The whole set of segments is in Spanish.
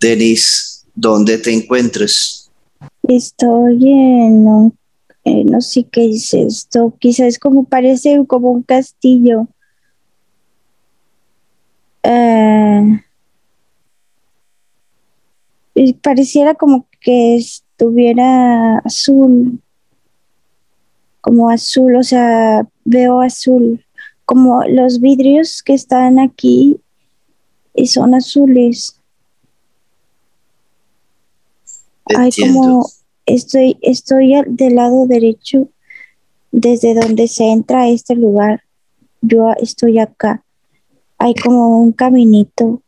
Denise, ¿dónde te encuentres? Estoy en, un- eh, no sé qué es esto, quizás como parece como un castillo. Eh, pareciera como que estuviera azul, como azul, o sea, veo azul, como los vidrios que están aquí son azules. Hay como estoy estoy al- del lado derecho desde donde se entra a este lugar. Yo estoy acá. Hay como un caminito,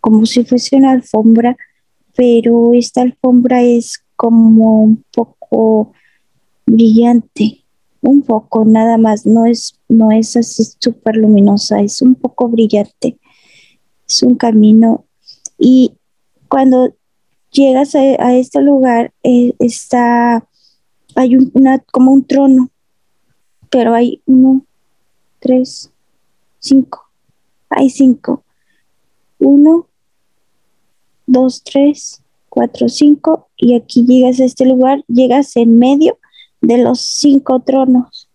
como si fuese una alfombra, pero esta alfombra es como un poco brillante, un poco nada más. No es no es así súper luminosa, es un poco brillante. Es un camino y cuando llegas a, este lugar, eh, está, hay un- una, como un trono, pero hay uno, tres, cinco, hay cinco. Uno, dos, tres, cuatro, cinco, y aquí llegas a este lugar, llegas en medio de los cinco tronos.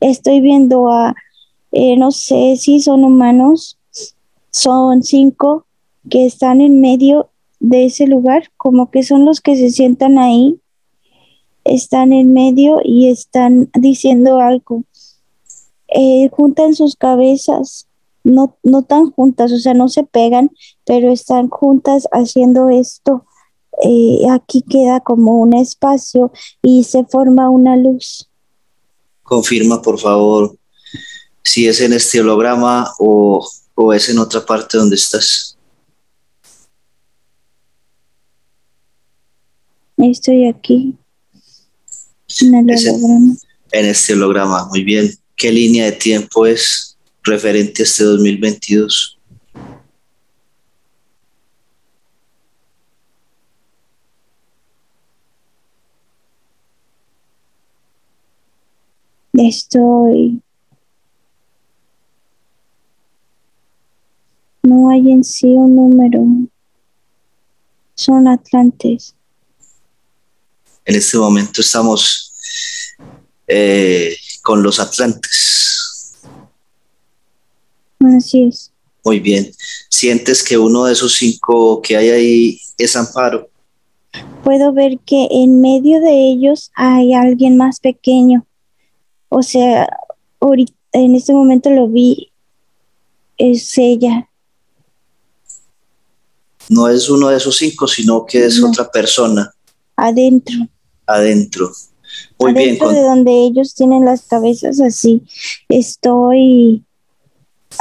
Estoy viendo a, eh, no sé si son humanos, son cinco que están en medio de ese lugar, como que son los que se sientan ahí, están en medio y están diciendo algo. Eh, juntan sus cabezas, no, no tan juntas, o sea, no se pegan, pero están juntas haciendo esto. Eh, aquí queda como un espacio y se forma una luz. Confirma, por favor, si es en este holograma o, o es en otra parte donde estás. Estoy aquí en el Ese- holograma. En este holograma, muy bien. ¿Qué línea de tiempo es referente a este 2022? Estoy. No hay en sí un número. Son atlantes. En este momento estamos eh, con los Atlantes. Así es. Muy bien. ¿Sientes que uno de esos cinco que hay ahí es Amparo? Puedo ver que en medio de ellos hay alguien más pequeño. O sea, ahorita, en este momento lo vi. Es ella. No es uno de esos cinco, sino que es No. otra persona Adentro. Adentro. Muy bien, adentro con- de donde ellos tienen las cabezas así. Estoy.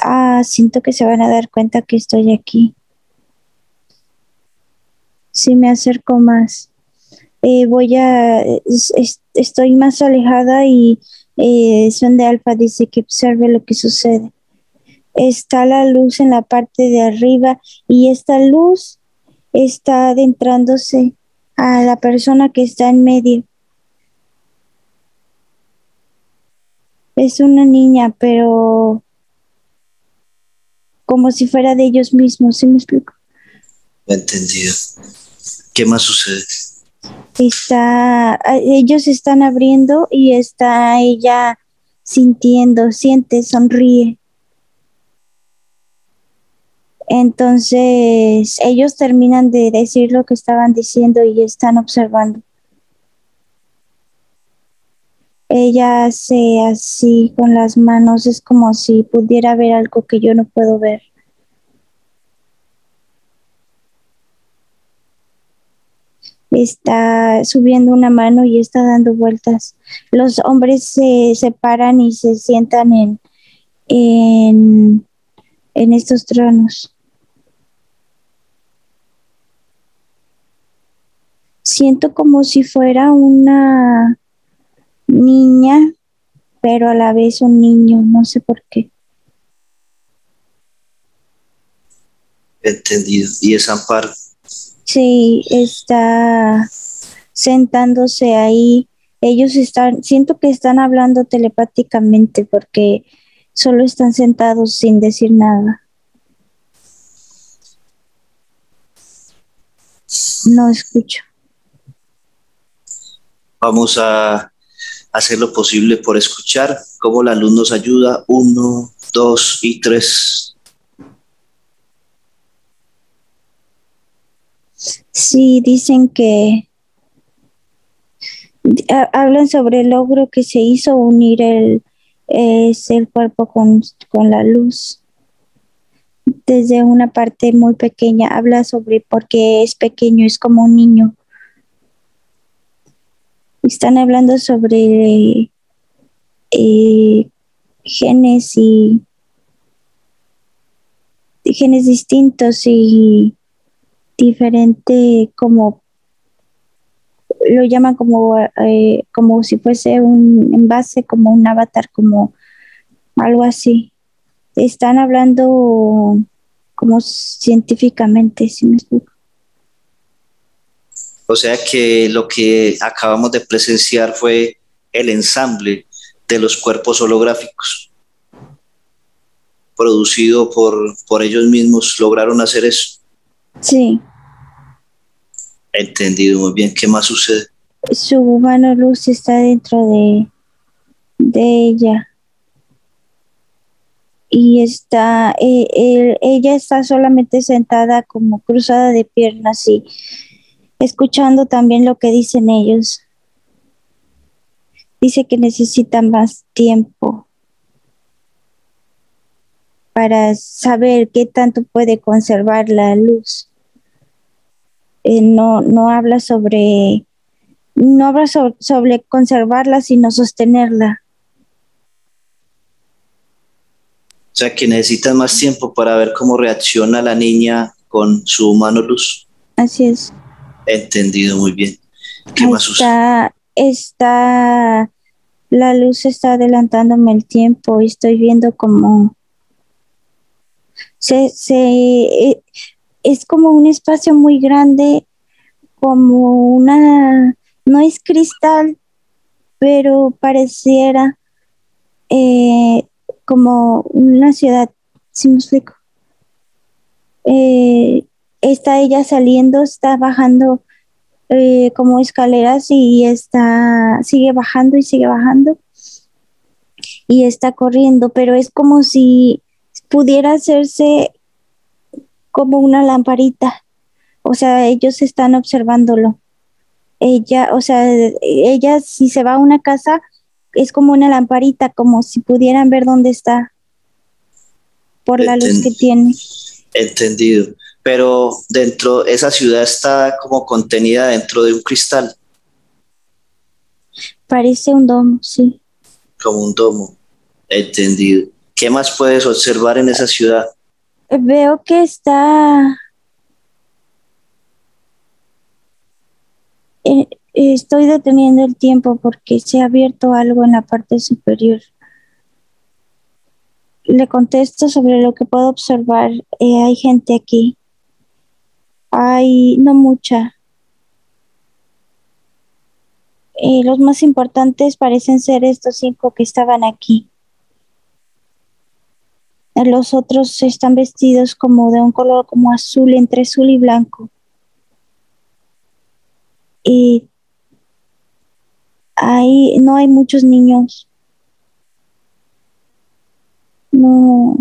Ah, siento que se van a dar cuenta que estoy aquí. Si me acerco más, eh, voy a. es- es- estoy más alejada y eh, son de Alfa dice que observe lo que sucede. Está la luz en la parte de arriba y esta luz está adentrándose a la persona que está en medio. Es una niña, pero como si fuera de ellos mismos, ¿sí me explico? entendido. ¿Qué más sucede? Está, ellos están abriendo y está ella sintiendo, siente, sonríe. Entonces, ellos terminan de decir lo que estaban diciendo y están observando. Ella hace así con las manos, es como si pudiera ver algo que yo no puedo ver. Está subiendo una mano y está dando vueltas. Los hombres se separan y se sientan en, en, en estos tronos. Siento como si fuera una niña, pero a la vez un niño, no sé por qué. Entendido. Y es Amparo. Sí, está sentándose ahí. Ellos están, siento que están hablando telepáticamente porque solo están sentados sin decir nada. No escucho. Vamos a hacer lo posible por escuchar cómo la luz nos ayuda. Uno, dos y tres. Sí, dicen que hablan sobre el logro que se hizo unir el, el cuerpo con, con la luz. Desde una parte muy pequeña habla sobre por qué es pequeño, es como un niño. Están hablando sobre eh, genes y genes distintos y diferente como lo llaman como, eh, como si fuese un envase, como un avatar, como algo así. Están hablando como científicamente, si me explico. O sea que lo que acabamos de presenciar fue el ensamble de los cuerpos holográficos producido por, por ellos mismos, lograron hacer eso. Sí. Entendido muy bien. ¿Qué más sucede? Su mano luz está dentro de, de ella. Y está, eh, ella está solamente sentada como cruzada de piernas y escuchando también lo que dicen ellos. Dice que necesita más tiempo para saber qué tanto puede conservar la luz. Eh, no, no habla sobre, no habla sobre conservarla, sino sostenerla. O sea, que necesitan más tiempo para ver cómo reacciona la niña con su mano luz. Así es. Entendido muy bien. ¿Qué más está, está, la luz está adelantándome el tiempo y estoy viendo como se, se, eh, es como un espacio muy grande, como una, no es cristal, pero pareciera eh, como una ciudad, si me explico. Eh, está ella saliendo, está bajando eh, como escaleras y está, sigue bajando y sigue bajando y está corriendo, pero es como si pudiera hacerse como una lamparita. O sea, ellos están observándolo. Ella, o sea, ella si se va a una casa es como una lamparita, como si pudieran ver dónde está por la luz que tiene. Entendido. Pero dentro, esa ciudad está como contenida dentro de un cristal. Parece un domo, sí. Como un domo. Entendido. ¿Qué más puedes observar en esa ciudad? Veo que está... Eh, estoy deteniendo el tiempo porque se ha abierto algo en la parte superior. Le contesto sobre lo que puedo observar. Eh, hay gente aquí. Hay no mucha. Eh, los más importantes parecen ser estos cinco que estaban aquí. Los otros están vestidos como de un color como azul, entre azul y blanco. Y ahí no hay muchos niños. No,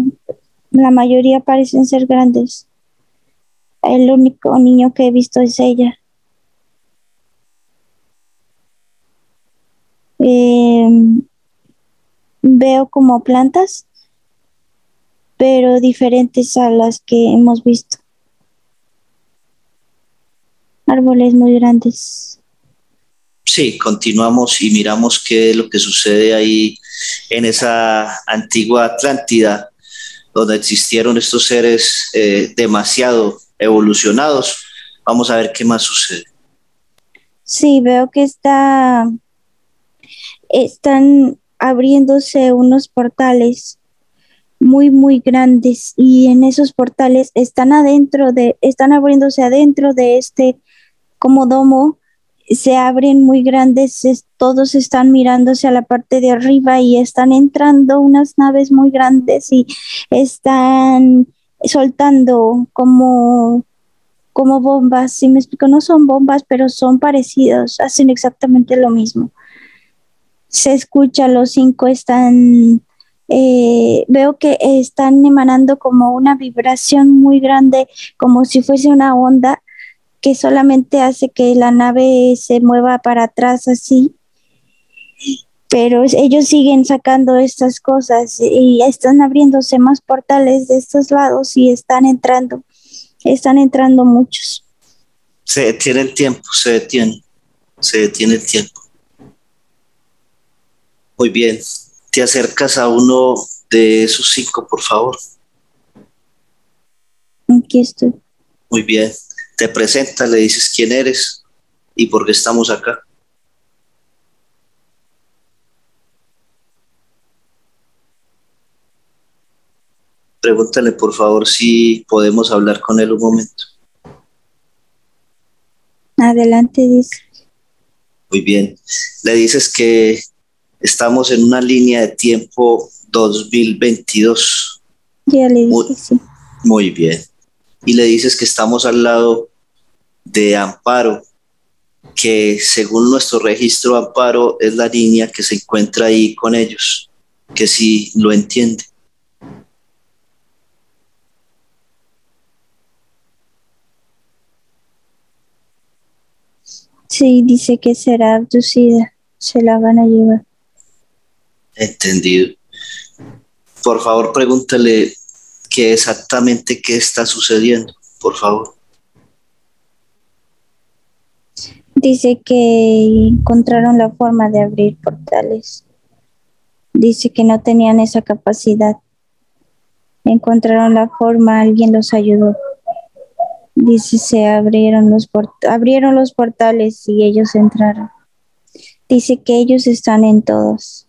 la mayoría parecen ser grandes. El único niño que he visto es ella. Em, veo como plantas pero diferentes a las que hemos visto. Árboles muy grandes. Sí, continuamos y miramos qué es lo que sucede ahí en esa antigua Atlántida, donde existieron estos seres eh, demasiado evolucionados. Vamos a ver qué más sucede. Sí, veo que está, están abriéndose unos portales muy, muy grandes y en esos portales están adentro de, están abriéndose adentro de este como domo, se abren muy grandes, todos están mirándose a la parte de arriba y están entrando unas naves muy grandes y están soltando como como bombas, si me explico, no son bombas, pero son parecidos, hacen exactamente lo mismo. Se escucha, los cinco están, eh, veo que están emanando como una vibración muy grande, como si fuese una onda que solamente hace que la nave se mueva para atrás así pero ellos siguen sacando estas cosas y están abriéndose más portales de estos lados y están entrando, están entrando muchos. Se detiene el tiempo, se detiene, se detiene el tiempo. Muy bien, te acercas a uno de esos cinco, por favor. Aquí estoy. Muy bien, te presentas, le dices quién eres y por qué estamos acá. Pregúntale por favor si podemos hablar con él un momento. Adelante, dice. Muy bien. Le dices que estamos en una línea de tiempo 2022. Ya le dije, sí. Muy bien. Y le dices que estamos al lado de Amparo, que según nuestro registro Amparo es la línea que se encuentra ahí con ellos, que si lo entiende. Sí, dice que será abducida, se la van a llevar. Entendido. Por favor, pregúntale qué exactamente qué está sucediendo, por favor. Dice que encontraron la forma de abrir portales. Dice que no tenían esa capacidad. Encontraron la forma, alguien los ayudó. Dice, se abrieron los, abrieron los portales y ellos entraron. Dice que ellos están en todos.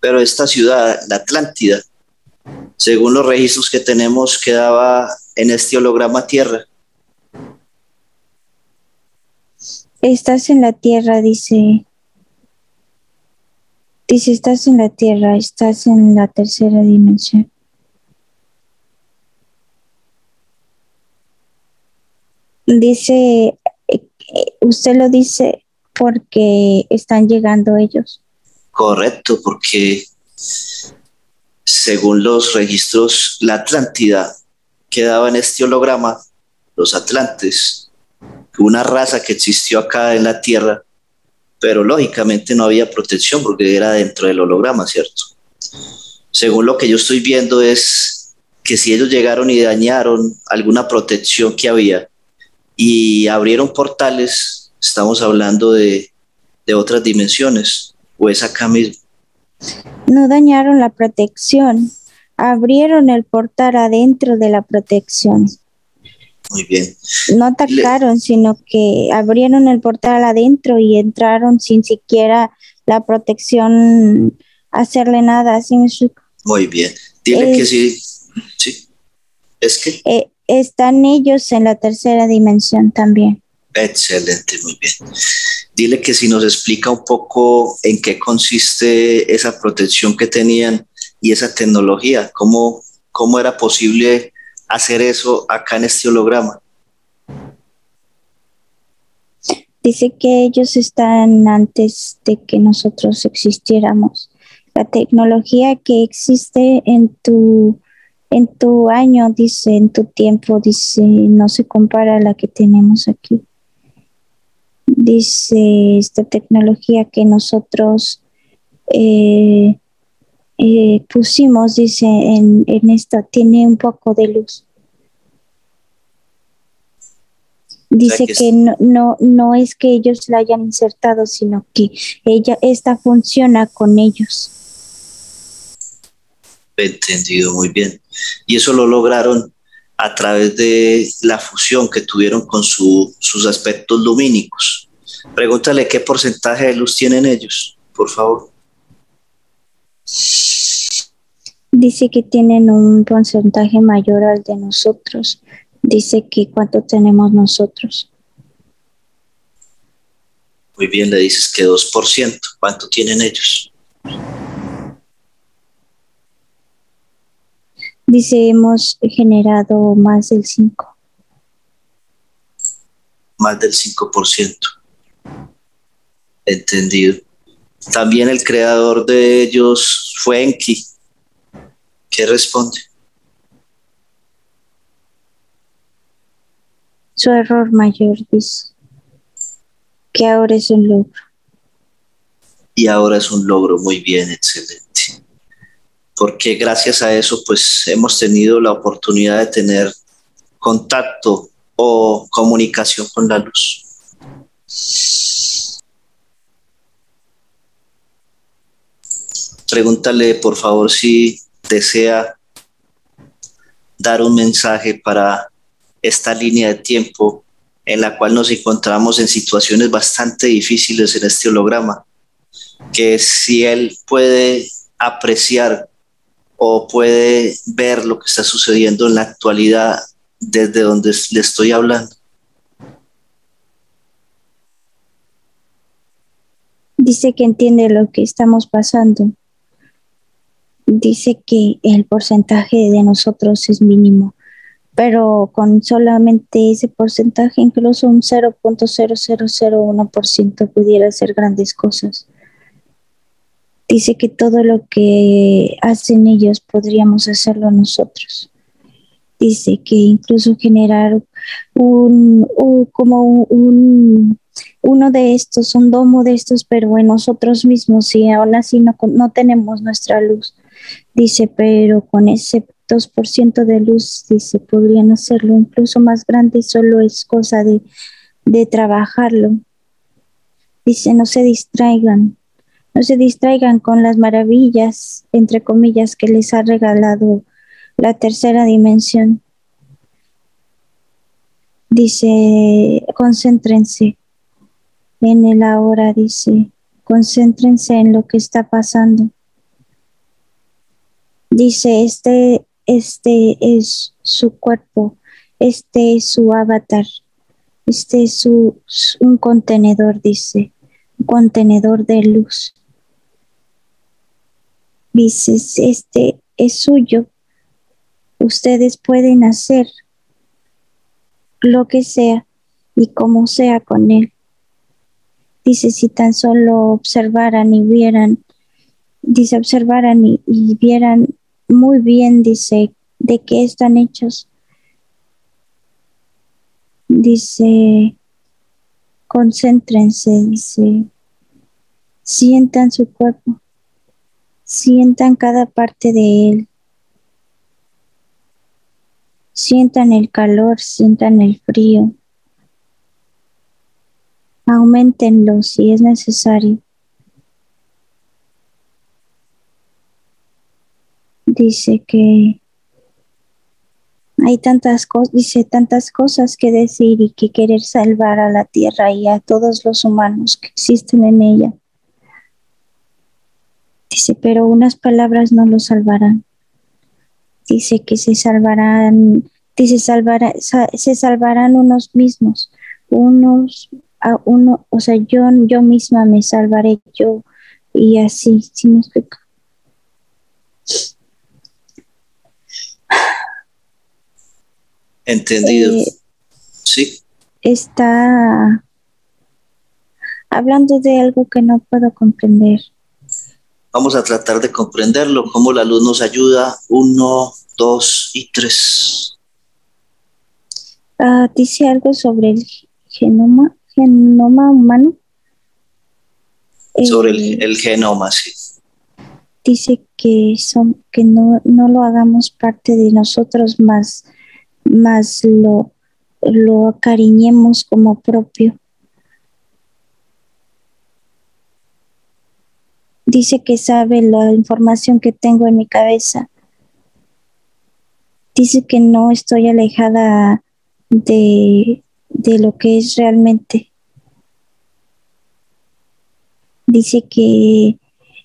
Pero esta ciudad, la Atlántida, según los registros que tenemos, quedaba en este holograma Tierra. Estás en la Tierra, dice. Dice, estás en la Tierra, estás en la tercera dimensión. Dice, eh, usted lo dice porque están llegando ellos. Correcto, porque según los registros, la Atlántida quedaba en este holograma, los Atlantes, una raza que existió acá en la Tierra, pero lógicamente no había protección porque era dentro del holograma, ¿cierto? Según lo que yo estoy viendo es que si ellos llegaron y dañaron alguna protección que había, y abrieron portales, estamos hablando de, otras dimensiones, o es acá mismo. No dañaron la protección, abrieron el portal adentro de la protección. Muy bien. No atacaron, sino que abrieron el portal adentro y entraron sin siquiera la protección hacerle nada. ¿sí Muy bien. Dile que sí. Sí. Es que. Eh, están ellos en la tercera dimensión también. Excelente, muy bien. Dile que si nos explica un poco en qué consiste esa protección que tenían y esa tecnología, cómo, cómo era posible hacer eso acá en este holograma. Dice que ellos están antes de que nosotros existiéramos. La tecnología que existe en tu en tu año, dice, en tu tiempo, dice, no se compara a la que tenemos aquí. Dice, esta tecnología que nosotros eh, eh, pusimos, dice, en, en esta, tiene un poco de luz. Dice que, no, no, no es que ellos la hayan insertado, sino que ella, esta funciona con ellos. Entendido, muy bien. Y eso lo lograron a través de la fusión que tuvieron con sus aspectos lumínicos. Pregúntale qué porcentaje de luz tienen ellos, por favor. Dice que tienen un porcentaje mayor al de nosotros. Dice que cuánto tenemos nosotros. Muy bien, le dices que 2%. ¿Cuánto tienen ellos? Dice, hemos generado más del 5. Más del 5%. Entendido. También el creador de ellos fue Enki. ¿Qué responde? Su error mayor dice que ahora es un logro. Y ahora es un logro muy bien, excelente. Porque gracias a eso, pues hemos tenido la oportunidad de tener contacto o comunicación con la luz. Pregúntale, por favor, si desea dar un mensaje para esta línea de tiempo en la cual nos encontramos en situaciones bastante difíciles en este holograma, que si él puede apreciar o puede ver lo que está sucediendo en la actualidad desde donde le estoy hablando. Dice que entiende lo que estamos pasando. Dice que el porcentaje de nosotros es mínimo pero con solamente ese porcentaje, incluso un 0.0001% pudiera hacer grandes cosas. Dice que todo lo que hacen ellos podríamos hacerlo nosotros. Dice que incluso generar un, como un, uno de estos, un domo de estos, pero en nosotros mismos, y aún así no, no tenemos nuestra luz. Dice, pero con ese 2% de luz, dice, podrían hacerlo incluso más grande, solo es cosa de, de trabajarlo. Dice, no se distraigan, no se distraigan con las maravillas, entre comillas, que les ha regalado la tercera dimensión. Dice, concéntrense en el ahora, dice, concéntrense en lo que está pasando. Dice, este este es su cuerpo, este es su avatar, este es un contenedor, dice, un contenedor de luz. Dice, este es suyo. Ustedes pueden hacer lo que sea y como sea con él. Dice, si tan solo observaran y vieran, dice, observaran y vieran muy bien, dice, de qué están hechos. Dice, concéntrense, dice, sientan su cuerpo, sientan cada parte de él. Sientan el calor, sientan el frío. Aumentenlo si es necesario. dice que hay tantas cosas, dice tantas cosas que decir y que querer salvar a la tierra y a todos los humanos que existen en ella. Dice, pero unas palabras no lo salvarán. Dice que se salvarán, dice salvará, se salvarán unos mismos, unos a uno, o sea, yo, yo misma me salvaré yo y así, si me explico. Entendido. Eh, sí. Está hablando de algo que no puedo comprender. Vamos a tratar de comprenderlo, cómo la luz nos ayuda. Uno, dos y tres. Ah, dice algo sobre el genoma, genoma humano. Sobre el, eh, genoma, sí. Dice que, son, que no, no lo hagamos parte de nosotros más más lo, lo acariñemos como propio. Dice que sabe la información que tengo en mi cabeza. Dice que no estoy alejada de, de lo que es realmente. Dice que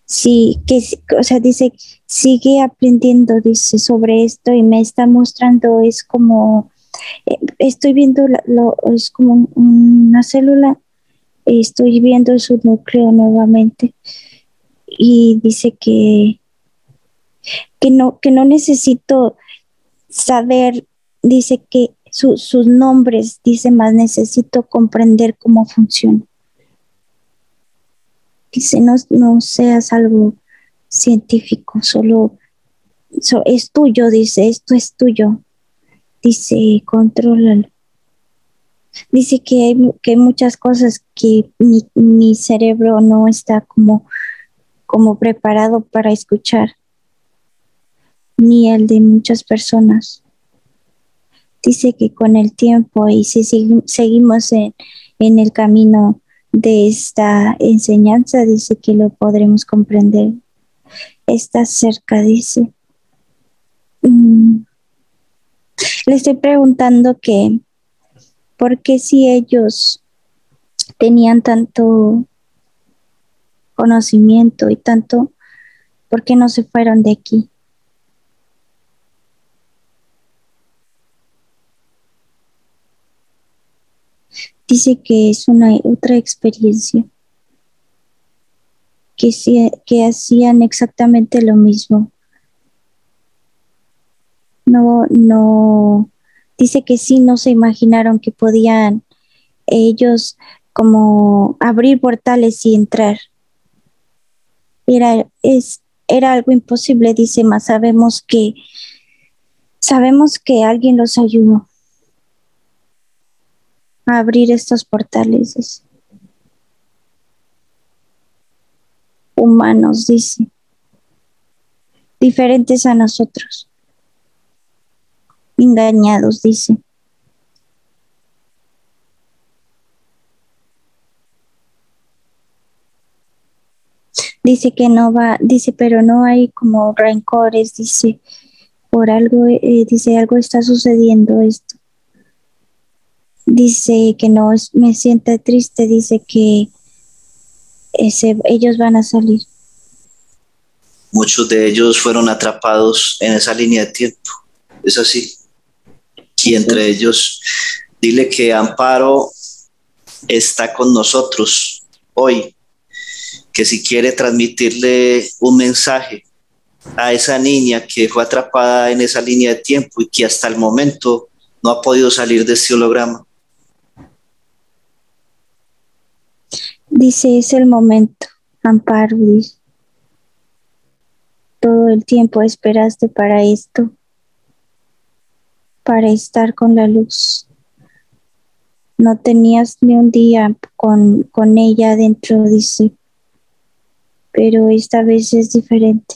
sí, que, o sea, dice, sigue aprendiendo, dice, sobre esto y me está mostrando, es como, eh, estoy viendo, lo, es como una célula, estoy viendo su núcleo nuevamente y dice que, que no, que no necesito saber, dice que sus nombres, dice más, necesito comprender cómo funciona. Dice, no, no seas algo científico, solo es tuyo, dice, esto es tuyo. Dice, contrólalo. Dice que hay, que hay muchas cosas que mi, mi cerebro no está como, como preparado para escuchar, ni el de muchas personas dice que con el tiempo y si seguimos en, el camino de esta enseñanza, dice que lo podremos comprender. Está cerca, dice. Mm. Le estoy preguntando que, ¿por qué si ellos tenían tanto conocimiento y tanto, ¿por qué no se fueron de aquí? dice que es una otra experiencia, que, que hacían exactamente lo mismo. No, no, dice que sí, no se imaginaron que podían ellos como abrir portales y entrar. Era, es, era algo imposible, dice, más sabemos que sabemos que alguien los ayudó abrir estos portales. Humanos, dice, diferentes a nosotros, engañados, dice. Dice que no va, dice, pero no hay como rencores, dice, por algo, eh, dice, algo está sucediendo esto dice que no me sienta triste, dice que ese, ellos van a salir. Muchos de ellos fueron atrapados en esa línea de tiempo, es así. Y entre ellos, dile que Amparo está con nosotros hoy, que si quiere transmitirle un mensaje a esa niña que fue atrapada en esa línea de tiempo y que hasta el momento no ha podido salir de este holograma, Dice, es el momento, Amparo, Todo el tiempo esperaste para esto, para estar con la luz. No tenías ni un día con, con ella dentro, dice, pero esta vez es diferente.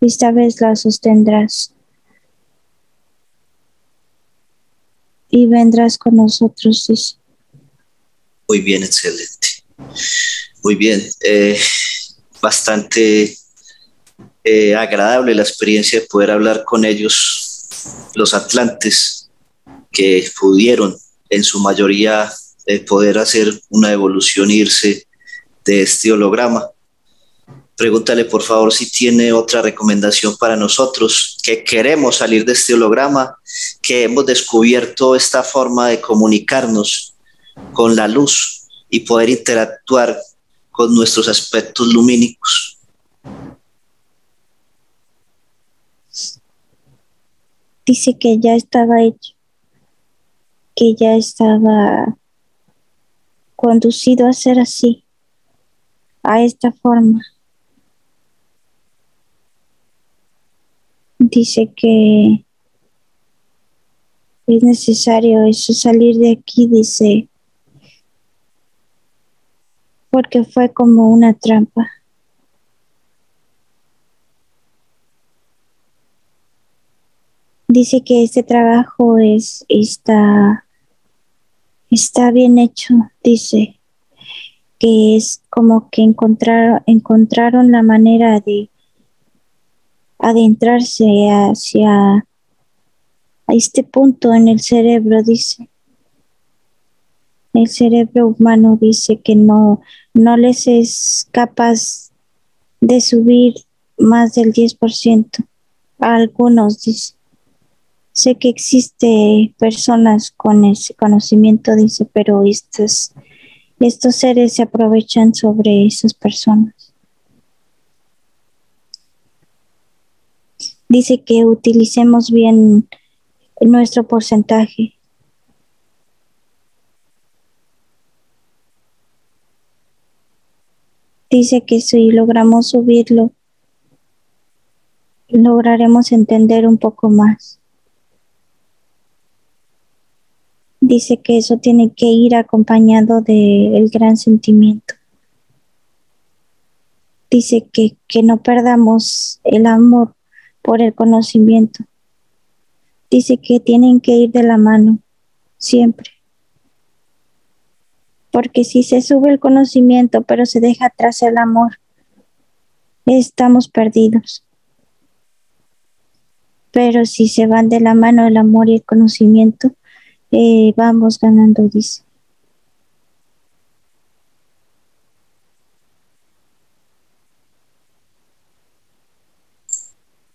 Esta vez la sostendrás. Y vendrás con nosotros. Muy bien, excelente. Muy bien. Eh, bastante eh, agradable la experiencia de poder hablar con ellos, los atlantes, que pudieron en su mayoría eh, poder hacer una evolución, irse de este holograma. Pregúntale por favor si tiene otra recomendación para nosotros, que queremos salir de este holograma, que hemos descubierto esta forma de comunicarnos con la luz y poder interactuar con nuestros aspectos lumínicos. Dice que ya estaba hecho, que ya estaba conducido a ser así, a esta forma. Dice que es necesario eso, salir de aquí, dice, porque fue como una trampa. Dice que este trabajo es está está bien hecho, dice que es como que encontrar, encontraron la manera de adentrarse hacia a este punto en el cerebro, dice el cerebro humano dice que no, no les es capaz de subir más del 10%. A algunos dice. Sé que existe personas con ese conocimiento, dice, pero estos, estos seres se aprovechan sobre esas personas. Dice que utilicemos bien nuestro porcentaje. Dice que si logramos subirlo, lograremos entender un poco más. Dice que eso tiene que ir acompañado del gran sentimiento. Dice que, que no perdamos el amor por el conocimiento. Dice que tienen que ir de la mano, siempre. Porque si se sube el conocimiento, pero se deja atrás el amor, estamos perdidos. Pero si se van de la mano el amor y el conocimiento, vamos ganando, dice.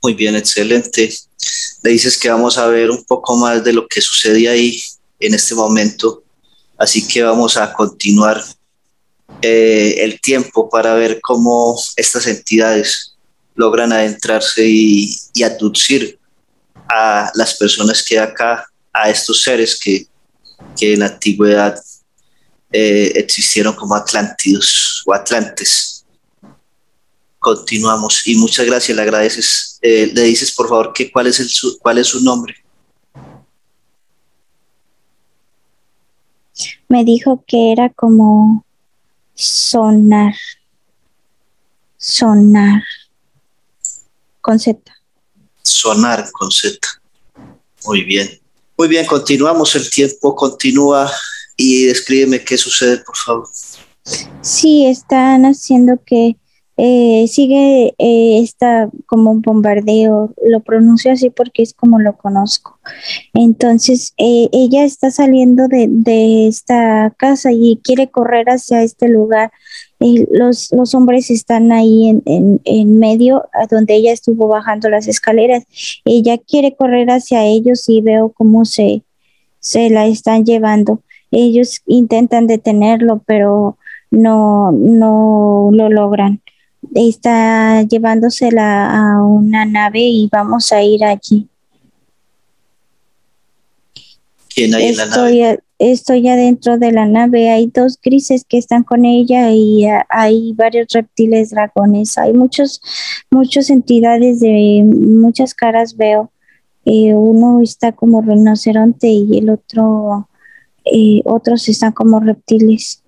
Muy bien, excelente. Le dices que vamos a ver un poco más de lo que sucede ahí en este momento. Así que vamos a continuar eh, el tiempo para ver cómo estas entidades logran adentrarse y, y aducir a las personas que acá a estos seres que, en la antigüedad eh, existieron como Atlántidos o Atlantes. Continuamos y muchas gracias, le agradeces. Eh, le dices por favor que cuál es, el, su, cuál es su nombre. Me dijo que era como sonar, sonar con Z. Sonar con Z. Muy bien. Muy bien, continuamos, el tiempo continúa y descríbeme qué sucede, por favor. Sí, están haciendo que eh, sigue eh, esta como un bombardeo, lo pronuncio así porque es como lo conozco. Entonces, eh, ella está saliendo de, de, esta casa y quiere correr hacia este lugar. los, los hombres están ahí en, en, en medio, donde ella estuvo bajando las escaleras. Ella quiere correr hacia ellos y veo cómo se, se la están llevando. Ellos intentan detenerlo, pero no, no lo logran está llevándosela a una nave y vamos a ir allí. ¿Quién hay estoy, en la nave? Estoy adentro de la nave, hay dos grises que están con ella y hay varios reptiles dragones, hay muchos, muchas entidades de muchas caras veo. Eh, uno está como rinoceronte y el otro, eh, otros están como reptiles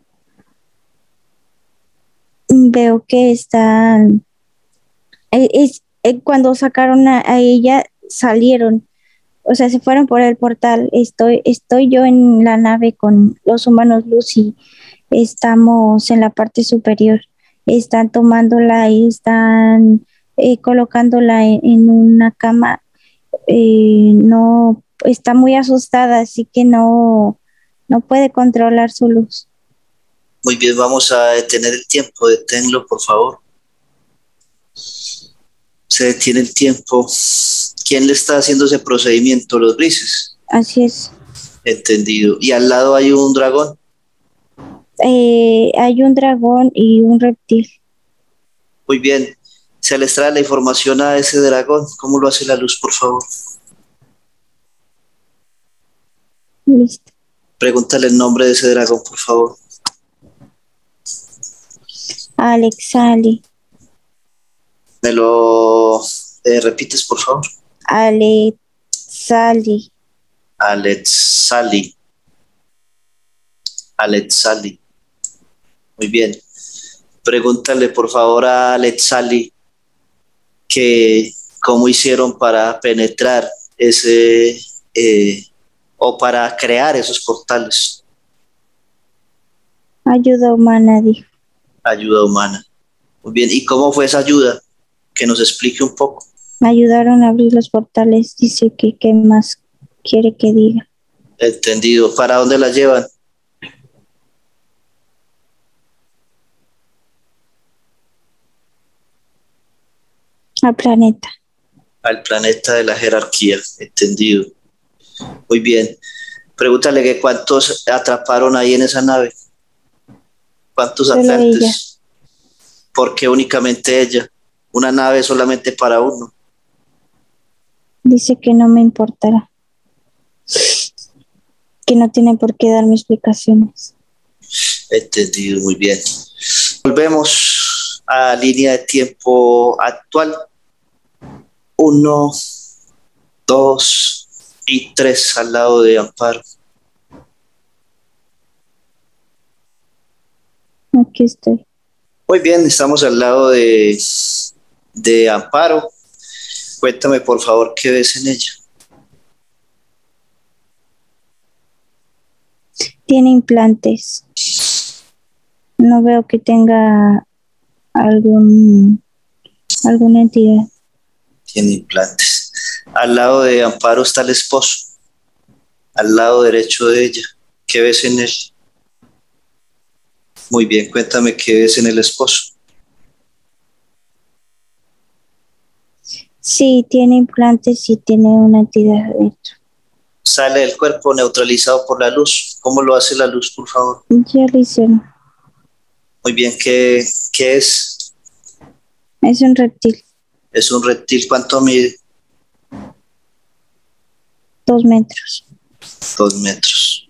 veo que están, eh, es, eh, cuando sacaron a, ella, salieron, o sea, se fueron por el portal. Estoy, estoy yo en la nave con los humanos Lucy, estamos en la parte superior, están tomándola y están eh, colocándola en, una cama. no, está muy asustada, así que no, no puede controlar su luz. Muy bien, vamos a detener el tiempo. Deténlo, por favor. Se detiene el tiempo. ¿Quién le está haciendo ese procedimiento? Los grises. Así es. Entendido. ¿Y al lado hay un dragón? Eh, hay un dragón y un reptil. Muy bien. Se les trae la información a ese dragón. ¿Cómo lo hace la luz, por favor? Listo. Pregúntale el nombre de ese dragón, por favor. Alex Ali. ¿Me lo eh, repites, por favor? Alex Sali. Alex Sali. Alex Sali. Muy bien. Pregúntale, por favor, a Alex Sali que cómo hicieron para penetrar ese eh, o para crear esos portales. Ayuda humana, dijo ayuda humana. Muy bien, ¿y cómo fue esa ayuda? Que nos explique un poco. Me ayudaron a abrir los portales, dice que qué más quiere que diga. Entendido. ¿Para dónde la llevan? Al planeta. Al planeta de la jerarquía, entendido. Muy bien. Pregúntale que cuántos atraparon ahí en esa nave. ¿Cuántos atlantes? ¿Por qué únicamente ella? Una nave solamente para uno. Dice que no me importará. Que no tiene por qué darme explicaciones. Entendido, muy bien. Volvemos a línea de tiempo actual. Uno, dos y tres al lado de Amparo. Aquí estoy. Muy bien, estamos al lado de, de Amparo. Cuéntame, por favor, qué ves en ella. Tiene implantes. No veo que tenga algún alguna entidad. Tiene implantes. Al lado de Amparo está el esposo. Al lado derecho de ella. ¿Qué ves en él? Muy bien, cuéntame qué ves en el esposo. Sí, tiene implantes y tiene una entidad adentro. Sale del cuerpo neutralizado por la luz. ¿Cómo lo hace la luz, por favor? Ya lo hicieron. Muy bien, ¿qué, qué es? Es un reptil, Es un reptil. ¿Cuánto mide? dos metros. Dos metros.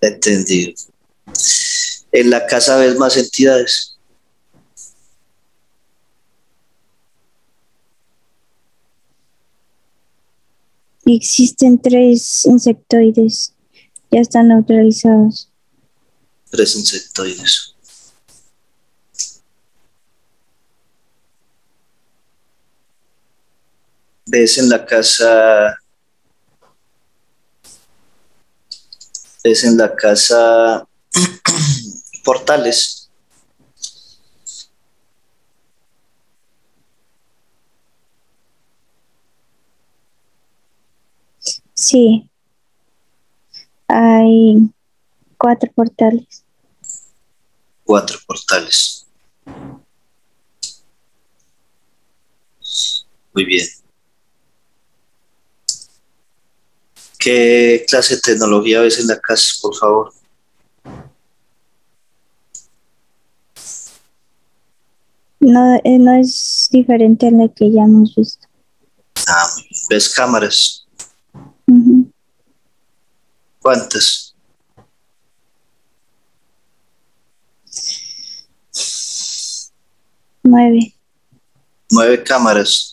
Entendido. En la casa ves más entidades. Existen tres insectoides. Ya están neutralizados. Tres insectoides. Ves en la casa. Ves en la casa portales. Sí. Hay cuatro portales. Cuatro portales. Muy bien. ¿Qué clase de tecnología ves en la casa, por favor? No, eh, no es diferente a la que ya hemos visto. Ah. ¿Ves cámaras? ¿Cuántas? Nueve. Nueve cámaras.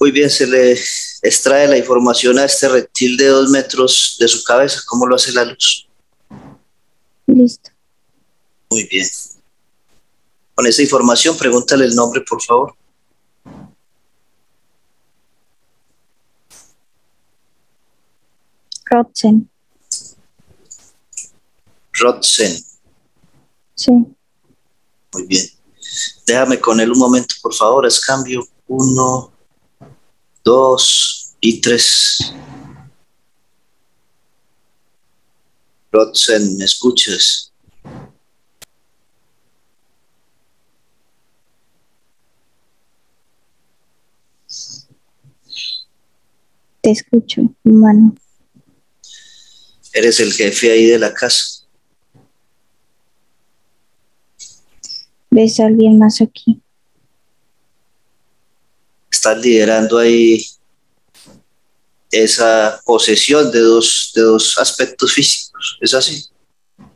Muy bien, se le extrae la información a este reptil de dos metros de su cabeza. ¿Cómo lo hace la luz? Listo. Muy bien. Con esa información, pregúntale el nombre, por favor. Rotzen. Rodsen. Sí. Muy bien. Déjame con él un momento, por favor. Es cambio. Uno, dos y tres. Rodsen, ¿me escuchas? Te escucho, humano. Eres el jefe ahí de la casa. ¿Ves a alguien más aquí? Estás liderando ahí esa posesión de dos, de dos aspectos físicos. ¿Es así?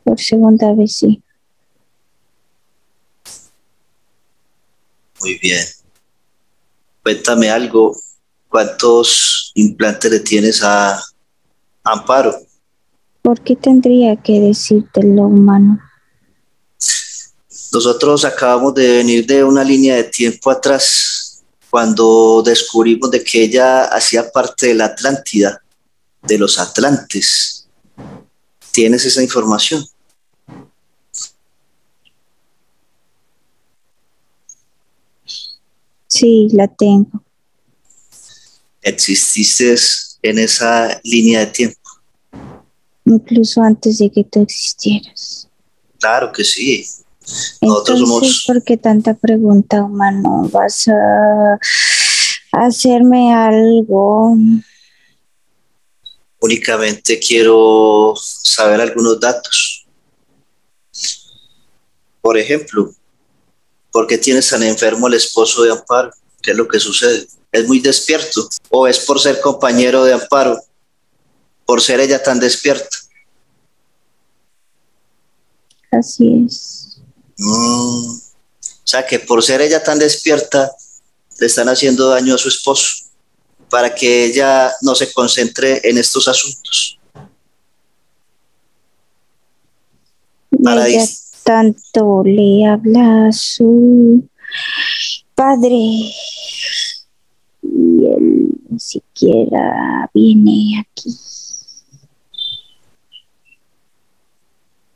Por segunda vez, sí. Muy bien. Cuéntame algo. ¿Cuántos implantes le tienes a Amparo? ¿Por qué tendría que decirte lo humano? Nosotros acabamos de venir de una línea de tiempo atrás cuando descubrimos de que ella hacía parte de la Atlántida, de los Atlantes. ¿Tienes esa información? Sí, la tengo. ¿Exististe en esa línea de tiempo? Incluso antes de que tú existieras. Claro que sí. Nosotros Entonces, somos ¿por qué tanta pregunta, humano? ¿Vas a hacerme algo? únicamente quiero saber algunos datos. Por ejemplo, ¿por qué tienes tan enfermo el esposo de Amparo? ¿Qué es lo que sucede? ¿Es muy despierto? ¿O es por ser compañero de Amparo? ¿Por ser ella tan despierta? Así es. Mm. O sea que por ser ella tan despierta, le están haciendo daño a su esposo para que ella no se concentre en estos asuntos. Para ella tanto le habla a su padre y él ni siquiera viene aquí.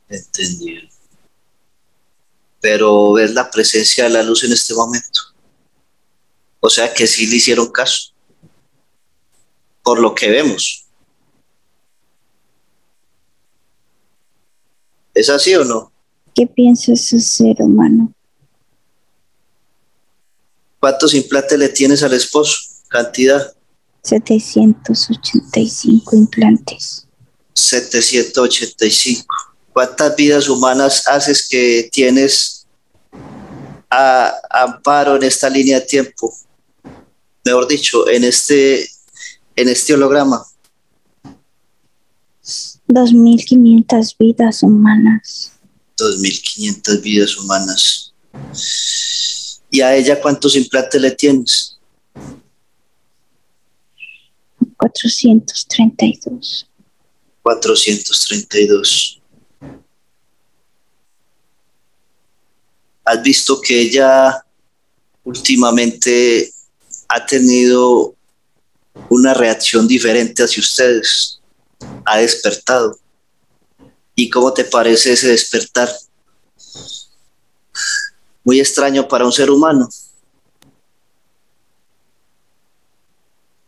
Entendido. Pero ves la presencia de la luz en este momento. O sea que sí le hicieron caso. Por lo que vemos. ¿Es así o no? ¿Qué piensas hacer, humano? ¿Cuántos implantes le tienes al esposo? ¿Cantidad? 785 implantes. 785. ¿Cuántas vidas humanas haces que tienes a amparo en esta línea de tiempo? Mejor dicho, en este, en este holograma. 2.500 vidas humanas. 2.500 vidas humanas. ¿Y a ella cuántos implantes le tienes? 432. 432. ¿Has visto que ella últimamente ha tenido una reacción diferente hacia ustedes? Ha despertado. ¿Y cómo te parece ese despertar? Muy extraño para un ser humano.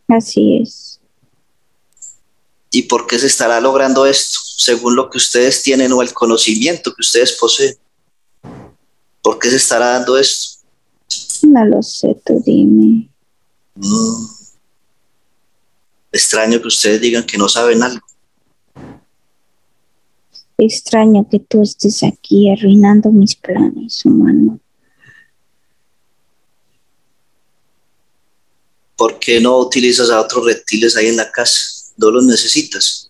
Así es. ¿Y por qué se estará logrando esto? Según lo que ustedes tienen o el conocimiento que ustedes poseen. ¿Por qué se estará dando esto? No lo sé, tú dime. Mm. Extraño que ustedes digan que no saben algo. Extraño que tú estés aquí arruinando mis planes, humano. ¿Por qué no utilizas a otros reptiles ahí en la casa? No los necesitas.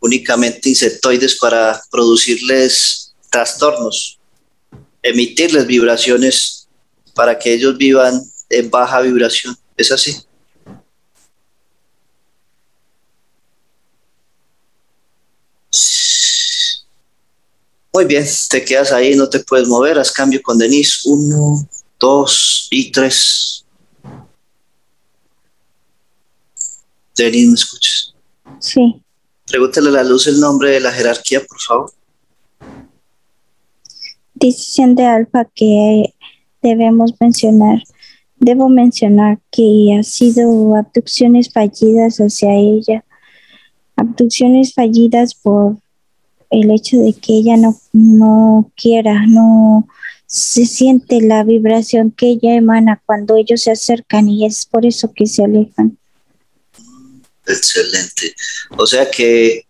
Únicamente insectoides para producirles trastornos, emitirles vibraciones para que ellos vivan en baja vibración. ¿Es así? Muy bien, te quedas ahí, no te puedes mover, haz cambio con Denise. Uno, dos y tres. Denise, ¿me escuchas? Sí. Pregúntale a la luz el nombre de la jerarquía, por favor. Decisión de alfa que debemos mencionar. Debo mencionar que ha sido abducciones fallidas hacia ella. Abducciones fallidas por el hecho de que ella no, no quiera, no se siente la vibración que ella emana cuando ellos se acercan y es por eso que se alejan. Excelente. O sea que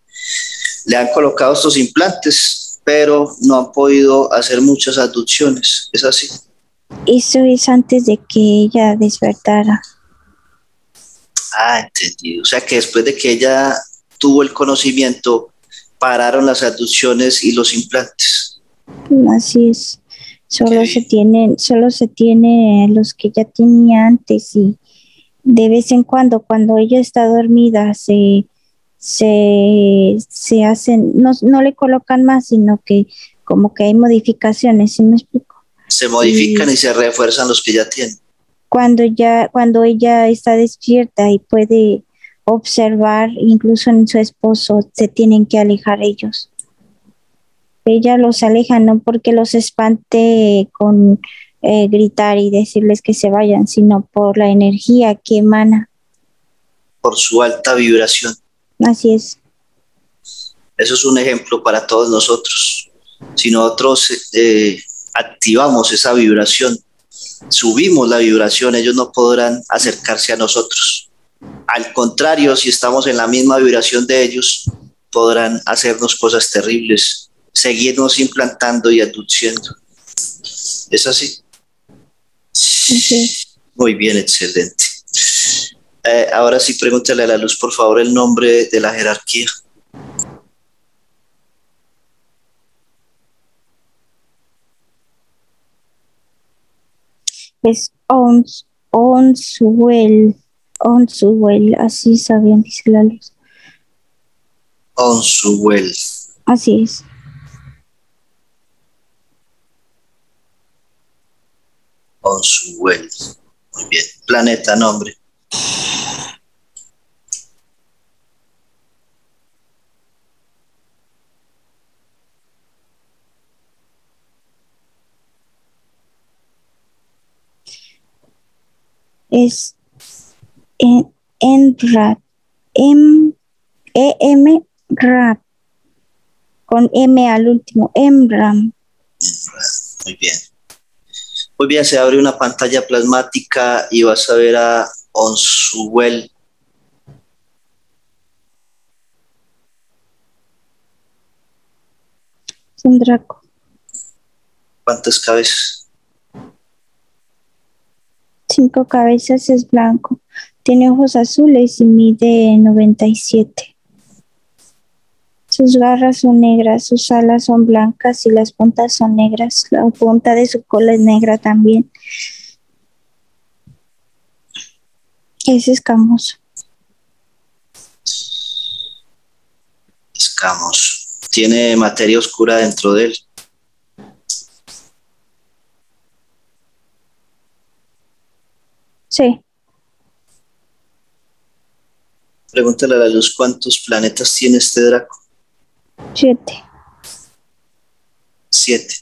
le han colocado estos implantes, pero no han podido hacer muchas abducciones. ¿Es así? Eso es antes de que ella despertara. Ah, entendido. O sea que después de que ella tuvo el conocimiento, pararon las aducciones y los implantes. Así es. Solo se tienen, solo se tiene los que ya tenía antes y de vez en cuando, cuando ella está dormida, se, se, se hacen, no, no le colocan más, sino que como que hay modificaciones, ¿sí me explico? Se modifican y, y se refuerzan los que ya tienen. Cuando ya, cuando ella está despierta y puede observar, incluso en su esposo, se tienen que alejar ellos. Ella los aleja no porque los espante con eh, gritar y decirles que se vayan, sino por la energía que emana. Por su alta vibración. Así es. Eso es un ejemplo para todos nosotros. Si nosotros eh, activamos esa vibración, subimos la vibración, ellos no podrán acercarse a nosotros. Al contrario, si estamos en la misma vibración de ellos, Eh, ahora sí, pregúntale a la luz, por favor, el nombre de la jerarquía. Es ons, Onsuel, Onsuel, así sabían, dice la luz. Onsuel. Así es. Onsuel. Muy bien. Planeta, nombre. Es en, Enrad, em, EM Rap, con M al último, Emram. Muy bien. Muy bien, se abre una pantalla plasmática y vas a ver a Onsuel. Es un Draco. ¿Cuántas cabezas? Cinco cabezas es blanco. Tiene ojos azules y mide 97. Sus garras son negras, sus alas son blancas y las puntas son negras. La punta de su cola es negra también. Es escamoso. Escamos. Tiene materia oscura dentro de él. Sí, Pregúntale a la luz cuántos planetas tiene este Draco. siete. Siete.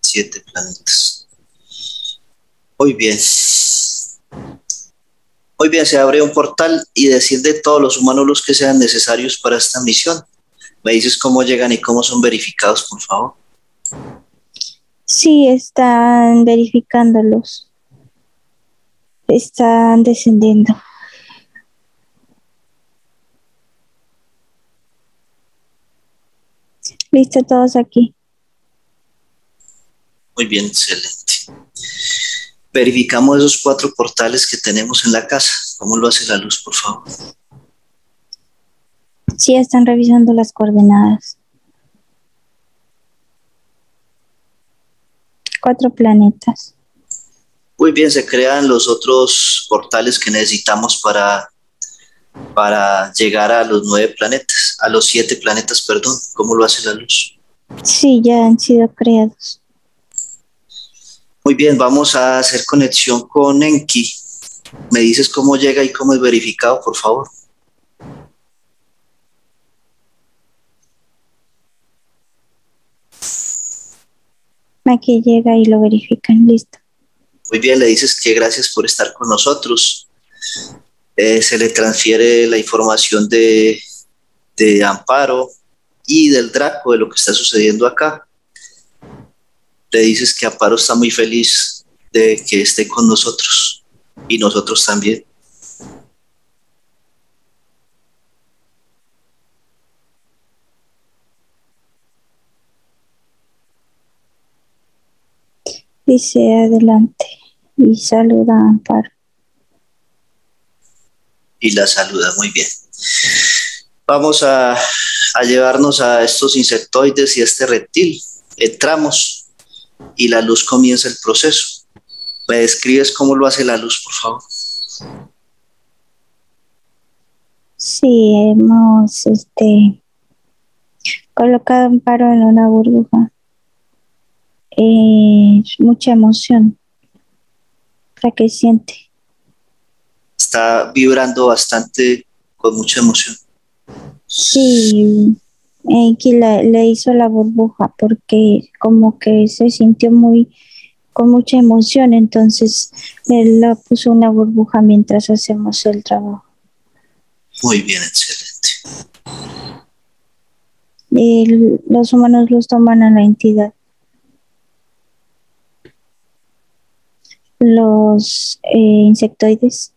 Siete planetas. Muy bien. Muy bien, se abre un portal y desciende todos los humanos los que sean necesarios para esta misión. Me dices cómo llegan y cómo son verificados, por favor. Sí, están verificándolos. Están descendiendo. Listo, todos aquí. Muy bien, excelente. Verificamos esos cuatro portales que tenemos en la casa. ¿Cómo lo hace la luz, por favor? Sí, están revisando las coordenadas. Cuatro planetas. Muy bien, se crean los otros portales que necesitamos para, para llegar a los nueve planetas, a los siete planetas, perdón. ¿Cómo lo hace la luz? Sí, ya han sido creados. Muy bien, vamos a hacer conexión con Enki. ¿Me dices cómo llega y cómo es verificado, por favor? Aquí llega y lo verifican. Listo. Muy bien, le dices que gracias por estar con nosotros. Eh, se le transfiere la información de, de Amparo y del Draco de lo que está sucediendo acá. Le dices que Amparo está muy feliz de que esté con nosotros y nosotros también. Dice adelante y saluda a Amparo. y la saluda muy bien. Vamos a, a llevarnos a estos insectoides y a este reptil. Entramos y la luz comienza el proceso. ¿Me describes cómo lo hace la luz, por favor? Sí, hemos este colocado Amparo en una burbuja. Eh, mucha emoción para que siente. Está vibrando bastante con mucha emoción. Sí, Enki le, le hizo la burbuja porque como que se sintió muy con mucha emoción, entonces él le puso una burbuja mientras hacemos el trabajo. Muy bien, excelente. Y l- los humanos los toman a la entidad. los eh, insectoides.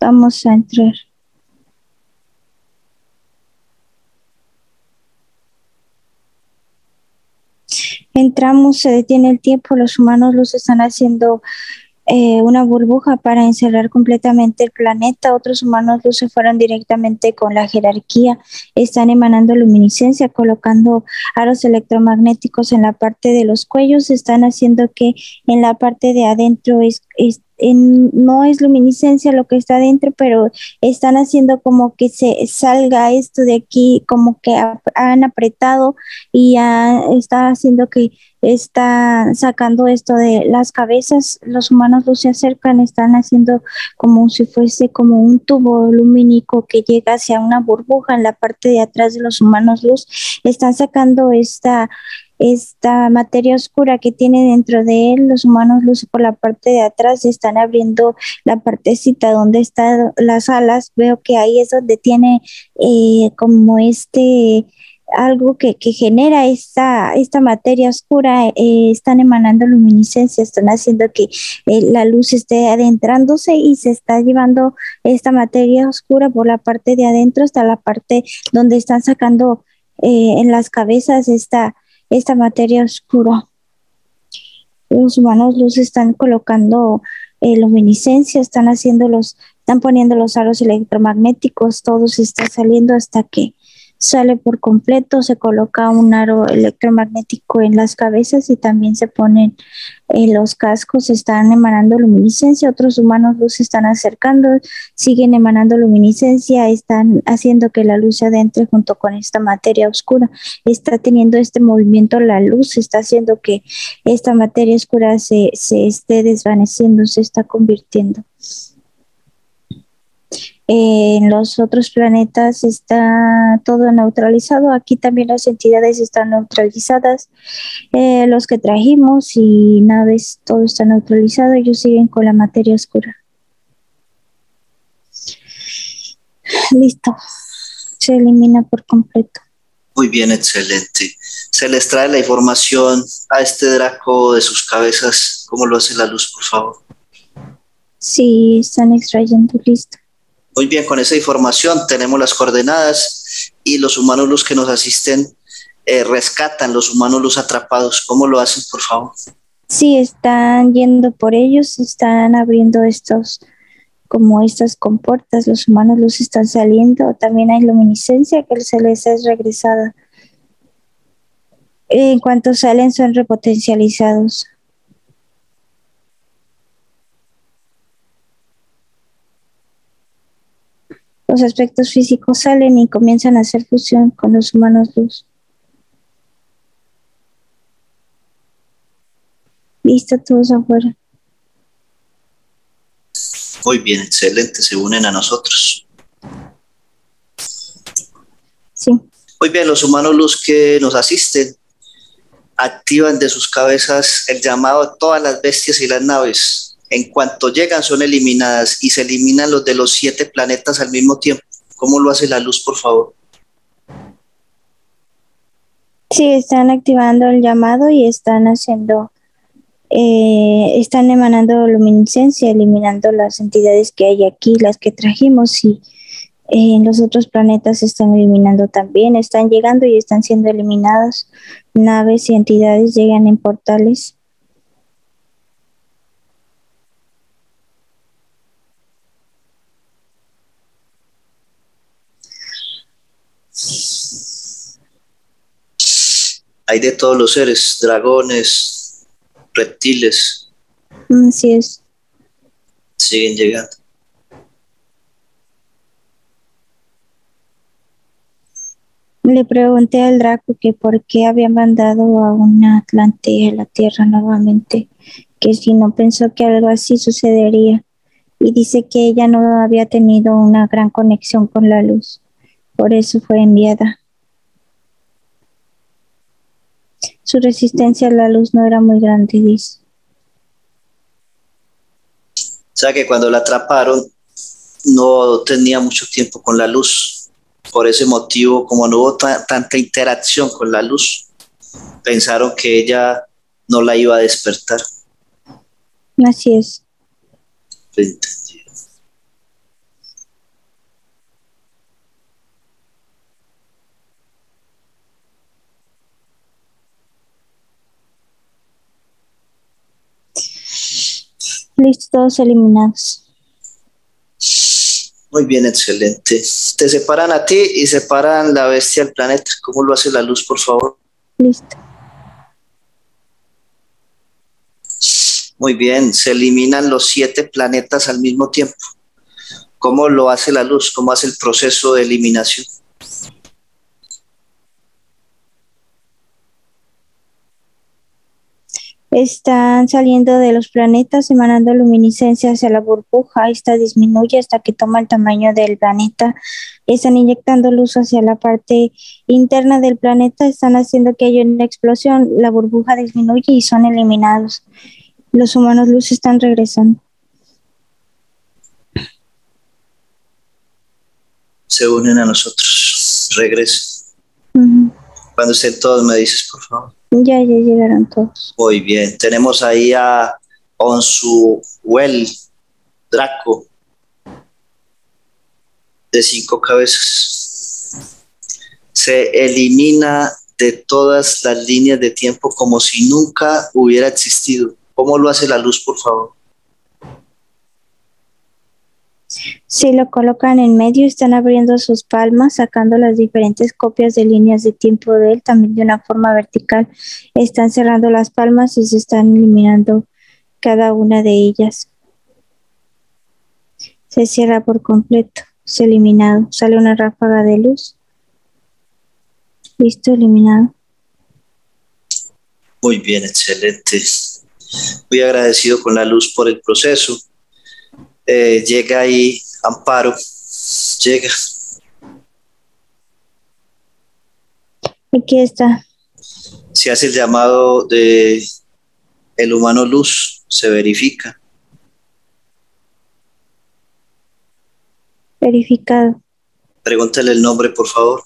Vamos a entrar. Entramos, se detiene el tiempo, los humanos los están haciendo eh, una burbuja para encerrar completamente el planeta. Otros humanos luz se fueron directamente con la jerarquía, están emanando luminiscencia, colocando aros electromagnéticos en la parte de los cuellos, están haciendo que en la parte de adentro es, no es luminiscencia lo que está adentro, pero están haciendo como que se salga esto de aquí, como que han apretado y ya está haciendo que está sacando esto de las cabezas, los humanos luz se acercan, están haciendo como si fuese como un tubo lumínico que llega hacia una burbuja en la parte de atrás de los humanos luz, están sacando esta esta materia oscura que tiene dentro de él, los humanos luz por la parte de atrás están abriendo la partecita donde están las alas, veo que ahí es donde tiene eh, como este algo que, genera esta, esta materia oscura, eh, están emanando luminiscencia, están haciendo que eh, la luz esté adentrándose y se está llevando esta materia oscura por la parte de adentro hasta la parte donde están sacando eh, en las cabezas esta, esta materia oscura. Los humanos luz están colocando luminiscencia, están haciendo los, están poniendo los aros electromagnéticos, todo se está saliendo hasta que sale por completo, se coloca un aro electromagnético en las cabezas y también se ponen en los cascos, están emanando luminiscencia, otros humanos luz se están acercando, siguen emanando luminiscencia, están haciendo que la luz se adentre junto con esta materia oscura, está teniendo este movimiento la luz, está haciendo que esta materia oscura se, se esté desvaneciendo, se está convirtiendo en los otros planetas está todo neutralizado. Aquí también las entidades están neutralizadas. Eh, los que trajimos y naves, todo está neutralizado. Ellos siguen con la materia oscura. Listo. Se elimina por completo. Muy bien, excelente. Se les trae la información a este Draco de sus cabezas. ¿Cómo lo hace la luz, por favor? Sí, están extrayendo, listo. Muy bien, con esa información tenemos las coordenadas y los humanos los que nos asisten eh, rescatan los humanos los atrapados. ¿Cómo lo hacen, por favor? Sí, están yendo por ellos, están abriendo estos, como estas compuertas, los humanos los están saliendo, también hay luminiscencia que se les es regresada. En cuanto salen son repotencializados. Los aspectos físicos salen y comienzan a hacer fusión con los humanos luz. Listo, todos afuera. Muy bien, excelente, se unen a nosotros. Sí. Muy bien, los humanos luz que nos asisten activan de sus cabezas el llamado a todas las bestias y las naves en cuanto llegan son eliminadas y se eliminan los de los siete planetas al mismo tiempo. ¿Cómo lo hace la luz, por favor? Sí, están activando el llamado y están haciendo, eh, están emanando luminiscencia, eliminando las entidades que hay aquí, las que trajimos y eh, los otros planetas se están eliminando también, están llegando y están siendo eliminadas. Naves y entidades llegan en portales hay de todos los seres, dragones, reptiles. Así es. Siguen llegando. Le pregunté al Draco que por qué había mandado a una Atlante a la Tierra nuevamente, que si no pensó que algo así sucedería. Y dice que ella no había tenido una gran conexión con la luz, por eso fue enviada. Su resistencia a la luz no era muy grande, dice. O sea que cuando la atraparon no tenía mucho tiempo con la luz. Por ese motivo, como no hubo tanta interacción con la luz, pensaron que ella no la iba a despertar. Así es. Todos eliminados. Muy bien, excelente. Te separan a ti y separan la bestia del planeta. ¿Cómo lo hace la luz, por favor? Listo. Muy bien, se eliminan los siete planetas al mismo tiempo. ¿Cómo lo hace la luz? ¿Cómo hace el proceso de eliminación? Están saliendo de los planetas, emanando luminiscencia hacia la burbuja. Esta disminuye hasta que toma el tamaño del planeta. Están inyectando luz hacia la parte interna del planeta. Están haciendo que haya una explosión. La burbuja disminuye y son eliminados. Los humanos luz están regresando. Se unen a nosotros. Regresen. Cuando estén todos, me dices, por favor. Ya, ya llegaron todos. Muy bien. Tenemos ahí a Onsuel Draco de cinco cabezas. Se elimina de todas las líneas de tiempo como si nunca hubiera existido. ¿Cómo lo hace la luz, por favor? Si lo colocan en medio, están abriendo sus palmas, sacando las diferentes copias de líneas de tiempo de él, también de una forma vertical. Están cerrando las palmas y se están eliminando cada una de ellas. Se cierra por completo, se eliminado. Sale una ráfaga de luz. Listo, eliminado. Muy bien, excelente. Muy agradecido con la luz por el proceso. Eh, llega ahí Amparo, llega. Aquí está. Se hace el llamado de el humano luz, se verifica. Verificado. Pregúntale el nombre, por favor.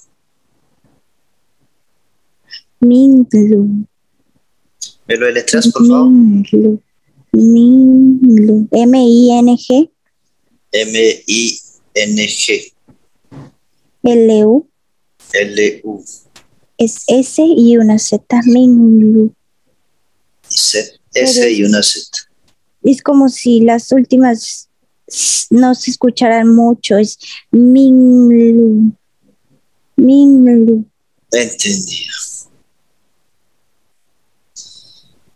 Minglu. ¿Me lo deletras, por favor? Minglu. Minglu. M-I-N-G. M-I-N-G. L-U. L-U. Es S y una Z. Minglu. Z, S y una Z. Es como si las últimas no se escucharan mucho. Es Minglu. Minglu. Entendido.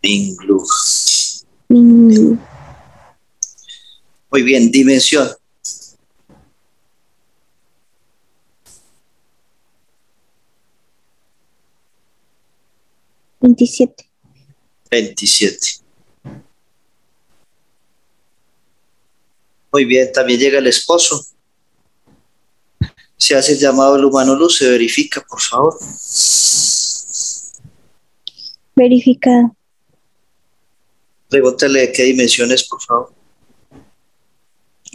Minglu. Minglu. Muy bien, dimensión. Veintisiete. 27. Muy bien, también llega el esposo. Se hace el llamado al humano luz, se verifica, por favor. Verificado. Pregúntale qué dimensiones, por favor.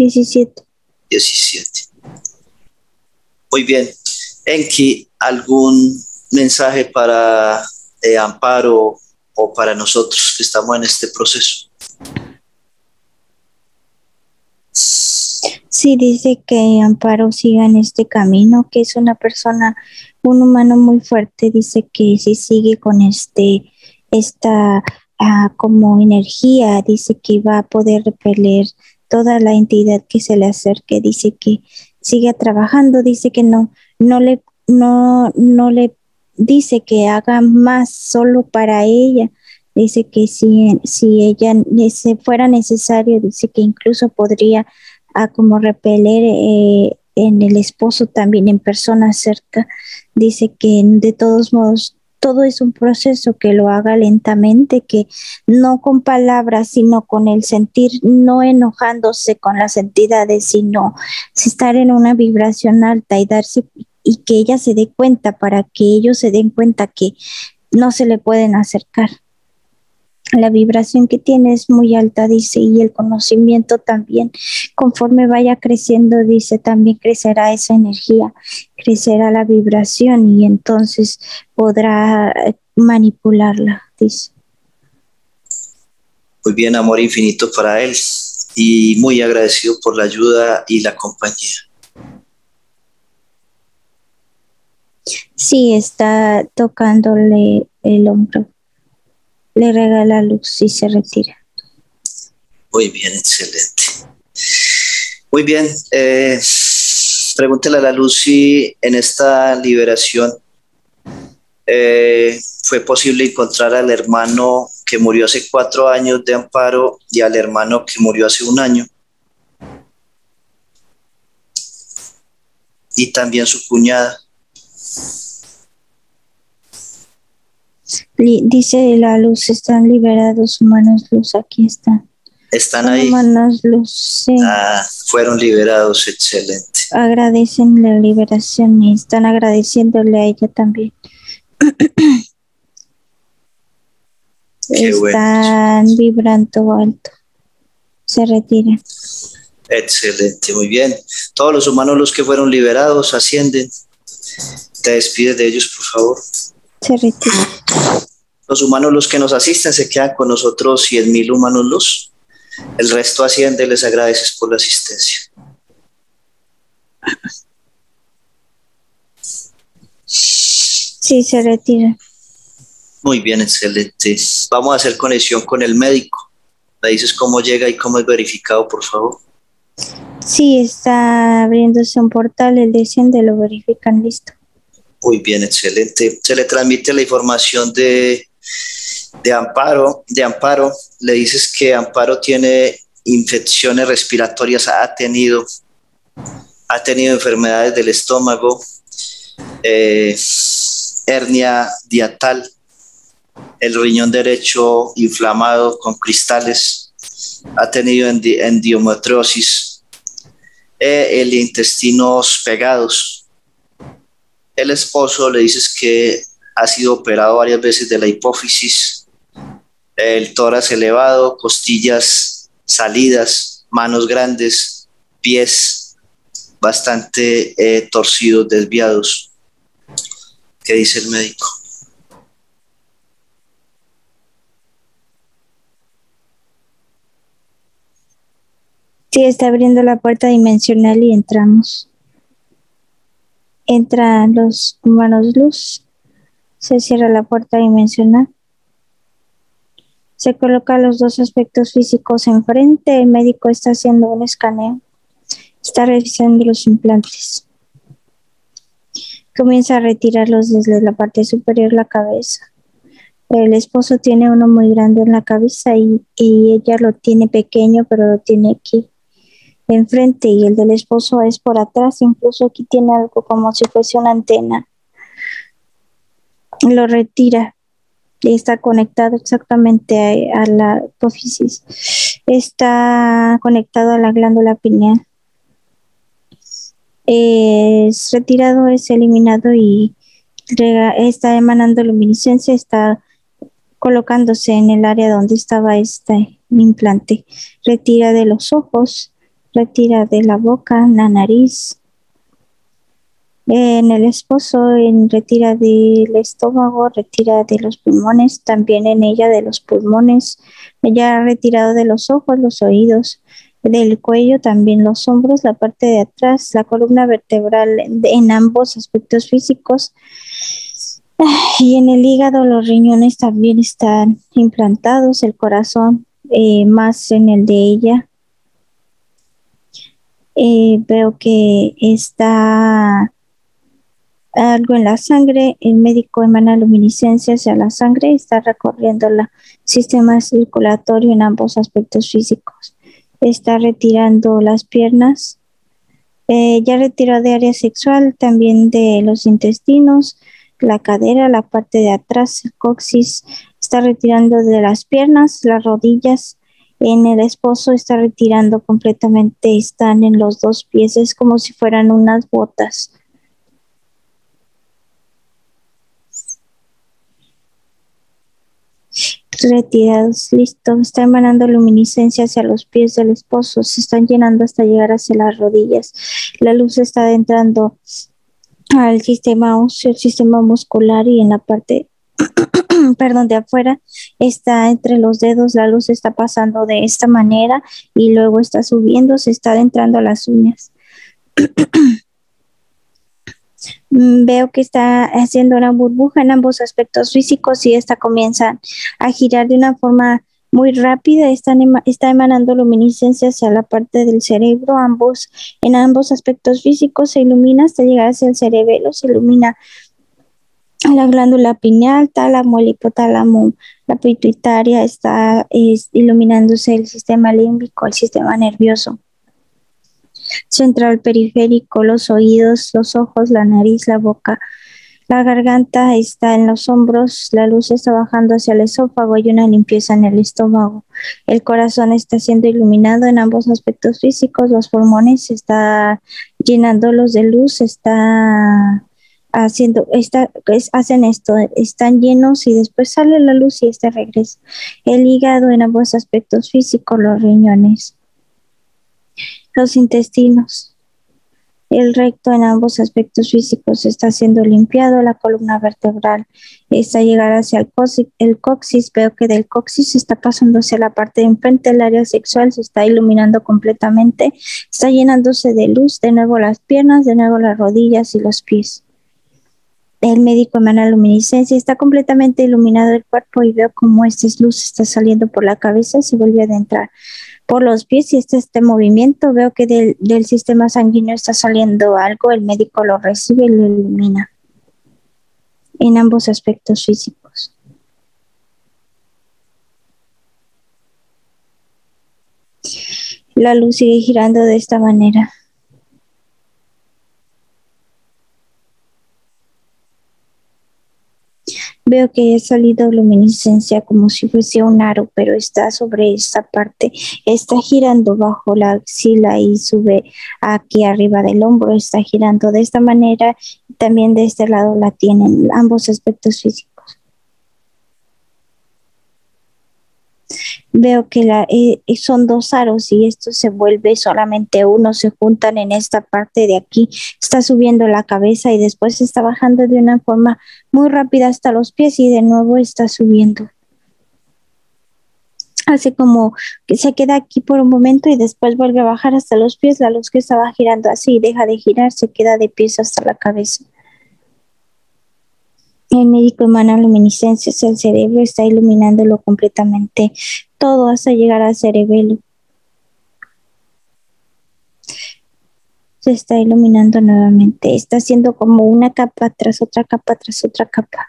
17. 17. Muy bien. Enki, ¿algún mensaje para eh, Amparo o para nosotros que estamos en este proceso? Sí, dice que Amparo siga en este camino, que es una persona, un humano muy fuerte, dice que si sigue con este, esta ah, como energía, dice que va a poder repeler toda la entidad que se le acerque, dice que siga trabajando, dice que no, no le, no, no le dice que haga más solo para ella, dice que si, si ella se fuera necesario, dice que incluso podría a como repeler eh, en el esposo también en persona cerca. Dice que de todos modos todo es un proceso que lo haga lentamente, que no con palabras, sino con el sentir, no enojándose con las entidades, sino estar en una vibración alta y darse y que ella se dé cuenta para que ellos se den cuenta que no se le pueden acercar la vibración que tiene es muy alta, dice, y el conocimiento también. Conforme vaya creciendo, dice, también crecerá esa energía, crecerá la vibración y entonces podrá manipularla, dice. Muy bien, amor infinito para él y muy agradecido por la ayuda y la compañía. Sí, está tocándole el hombro le regala luz y se retira. Muy bien, excelente. Muy bien. Eh, pregúntele a la luz si en esta liberación eh, fue posible encontrar al hermano que murió hace cuatro años de amparo y al hermano que murió hace un año. Y también su cuñada. Dice la luz, están liberados humanos luz, aquí están. Están ahí. Humanos luz, Ah, fueron liberados, excelente. Agradecen la liberación y están agradeciéndole a ella también. están vibrando alto. Se retiran. Excelente, muy bien. Todos los humanos los que fueron liberados ascienden. Te despides de ellos, por favor. Se retiran. Los humanos los que nos asisten se quedan con nosotros, 100.000 humanos luz. El resto asciende, les agradeces por la asistencia. Sí, se retira. Muy bien, excelente. Vamos a hacer conexión con el médico. ¿Me dices cómo llega y cómo es verificado, por favor? Sí, está abriéndose un portal, el desciende, lo verifican, listo. Muy bien, excelente. Se le transmite la información de, de Amparo. De Amparo, le dices que Amparo tiene infecciones respiratorias, ha tenido, ha tenido enfermedades del estómago, eh, hernia diatal, el riñón derecho inflamado con cristales, ha tenido endiometriosis, eh, el intestinos pegados. El esposo le dices que ha sido operado varias veces de la hipófisis, el tórax elevado, costillas salidas, manos grandes, pies bastante eh, torcidos, desviados. ¿Qué dice el médico? Sí, está abriendo la puerta dimensional y entramos. Entran los humanos luz. Se cierra la puerta dimensional. Se coloca los dos aspectos físicos enfrente. El médico está haciendo un escaneo. Está revisando los implantes. Comienza a retirarlos desde la parte superior la cabeza. El esposo tiene uno muy grande en la cabeza y, y ella lo tiene pequeño, pero lo tiene aquí enfrente y el del esposo es por atrás, incluso aquí tiene algo como si fuese una antena. Lo retira y está conectado exactamente a, la hipófisis. Está conectado a la glándula pineal. Es retirado, es eliminado y está emanando luminiscencia, está colocándose en el área donde estaba este implante. Retira de los ojos retira de la boca, la nariz, en el esposo, en retira del estómago, retira de los pulmones, también en ella de los pulmones, ella ha retirado de los ojos, los oídos, del cuello, también los hombros, la parte de atrás, la columna vertebral en ambos aspectos físicos. Y en el hígado los riñones también están implantados, el corazón eh, más en el de ella, eh, veo que está algo en la sangre, el médico emana luminiscencia hacia la sangre, está recorriendo el sistema circulatorio en ambos aspectos físicos, está retirando las piernas, eh, ya retiró de área sexual, también de los intestinos, la cadera, la parte de atrás, coxis, está retirando de las piernas, las rodillas, en el esposo está retirando completamente, están en los dos pies, es como si fueran unas botas. Retirados, listo, está emanando luminiscencia hacia los pies del esposo, se están llenando hasta llegar hacia las rodillas. La luz está adentrando al sistema óseo, el sistema muscular y en la parte perdón, de afuera, está entre los dedos, la luz está pasando de esta manera y luego está subiendo, se está adentrando a las uñas. Mm, veo que está haciendo una burbuja en ambos aspectos físicos y esta comienza a girar de una forma muy rápida, está, está emanando luminiscencia hacia la parte del cerebro, ambos, en ambos aspectos físicos se ilumina hasta llegar hacia el cerebelo, se ilumina la glándula pineal, tálamo, el hipotálamo, la pituitaria, está iluminándose el sistema límbico, el sistema nervioso central periférico, los oídos, los ojos, la nariz, la boca, la garganta está en los hombros, la luz está bajando hacia el esófago, hay una limpieza en el estómago. El corazón está siendo iluminado en ambos aspectos físicos, los pulmones está llenándolos de luz, está haciendo, hacen esto, están llenos y después sale la luz y este regresa. El hígado en ambos aspectos físicos, los riñones, los intestinos el recto en ambos aspectos físicos está siendo limpiado, la columna vertebral está llegar hacia el, coxis. Veo que del coxis está pasando hacia la parte de enfrente, el área sexual se está iluminando completamente, está llenándose de luz, de nuevo las piernas, de nuevo las rodillas y los pies. El médico emana luminiscencia, está completamente iluminado el cuerpo y veo cómo esta luz está saliendo por la cabeza, y se vuelve a adentrar por los pies y este, este movimiento veo que del, del, sistema sanguíneo está saliendo algo, el médico lo recibe y lo elimina en ambos aspectos físicos. La luz sigue girando de esta manera. Veo que ha salido luminiscencia como si fuese un aro, pero está sobre esta parte, está girando bajo la axila y sube aquí arriba del hombro, está girando de esta manera también de este lado la tienen ambos aspectos físicos. Veo que la, eh, son dos aros y esto se vuelve solamente uno, se juntan en esta parte de aquí, está subiendo la cabeza y después está bajando de una forma muy rápida hasta los pies y de nuevo está subiendo. Hace como que se queda aquí por un momento y después vuelve a bajar hasta los pies, la luz que estaba girando así deja de girar, se queda de pies hasta la cabeza. El médico emana luminiscencias, el cerebro está iluminándolo completamente todo hasta llegar al cerebelo. Se está iluminando nuevamente, está haciendo como una capa tras otra capa tras otra capa.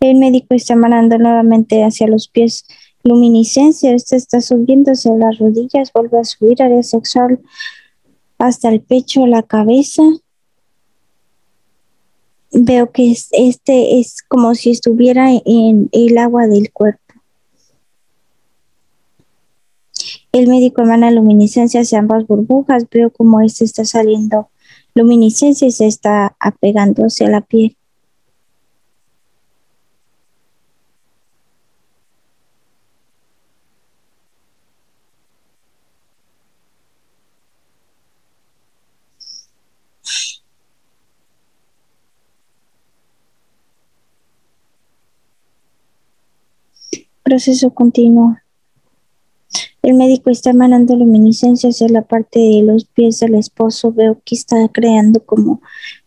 El médico está emanando nuevamente hacia los pies luminiscencia, este está subiendo hacia las rodillas, vuelve a subir área sexual hasta el pecho, la cabeza. Veo que este es como si estuviera en el agua del cuerpo. El médico emana luminiscencia hacia ambas burbujas. Veo como este está saliendo luminiscencia y se está apegando hacia la piel. Proceso continuo. El médico está emanando luminiscencia hacia la parte de los pies del esposo. Veo que está creando como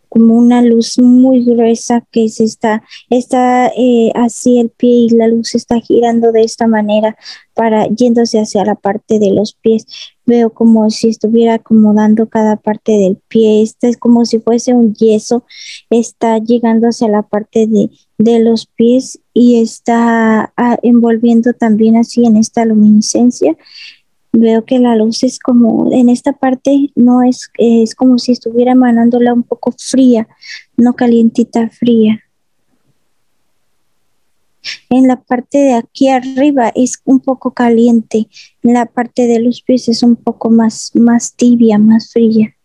como una luz muy gruesa que se está, está eh, así el pie y la luz está girando de esta manera para yéndose hacia la parte de los pies. Veo como si estuviera acomodando cada parte del pie. Este es como si fuese un yeso. Está llegando hacia la parte de, de los pies y está ah, envolviendo también así en esta luminiscencia veo que la luz es como en esta parte no es es como si estuviera emanándola un poco fría, no calientita, fría. En la parte de aquí arriba es un poco caliente, en la parte de los pies es un poco más más tibia, más fría.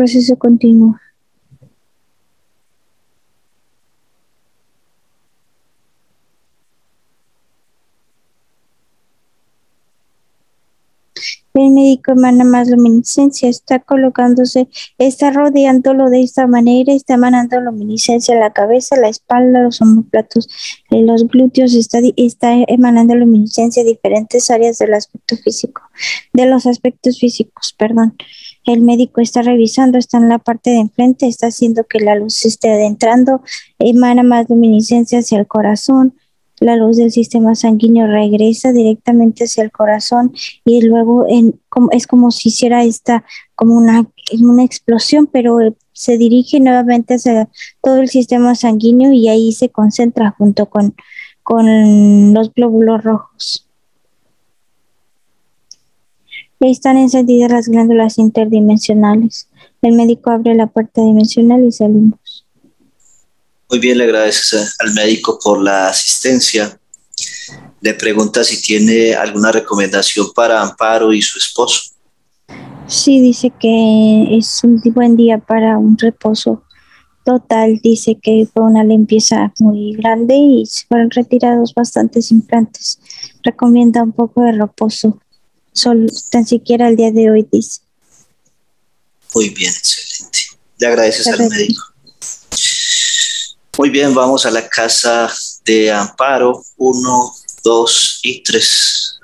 Proceso continúa. Médico emana más luminiscencia, está colocándose, está rodeándolo de esta manera, está emanando luminiscencia en la cabeza, la espalda, los omoplatos, los glúteos, está, está emanando luminiscencia en diferentes áreas del aspecto físico, de los aspectos físicos, perdón. El médico está revisando, está en la parte de enfrente, está haciendo que la luz esté adentrando, emana más luminiscencia hacia el corazón, la luz del sistema sanguíneo regresa directamente hacia el corazón y luego es como si hiciera esta, como una, una explosión, pero se dirige nuevamente hacia todo el sistema sanguíneo y ahí se concentra junto con, con los glóbulos rojos. Están encendidas las glándulas interdimensionales. El médico abre la puerta dimensional y salimos. Muy bien, le agradeces al médico por la asistencia. Le pregunta si tiene alguna recomendación para Amparo y su esposo. Sí, dice que es un buen día para un reposo total. Dice que fue una limpieza muy grande y fueron retirados bastantes implantes. Recomienda un poco de reposo, solo tan siquiera el día de hoy, dice. Muy bien, excelente. Le agradeces al médico. Muy bien, vamos a la casa de Amparo, uno, dos y tres.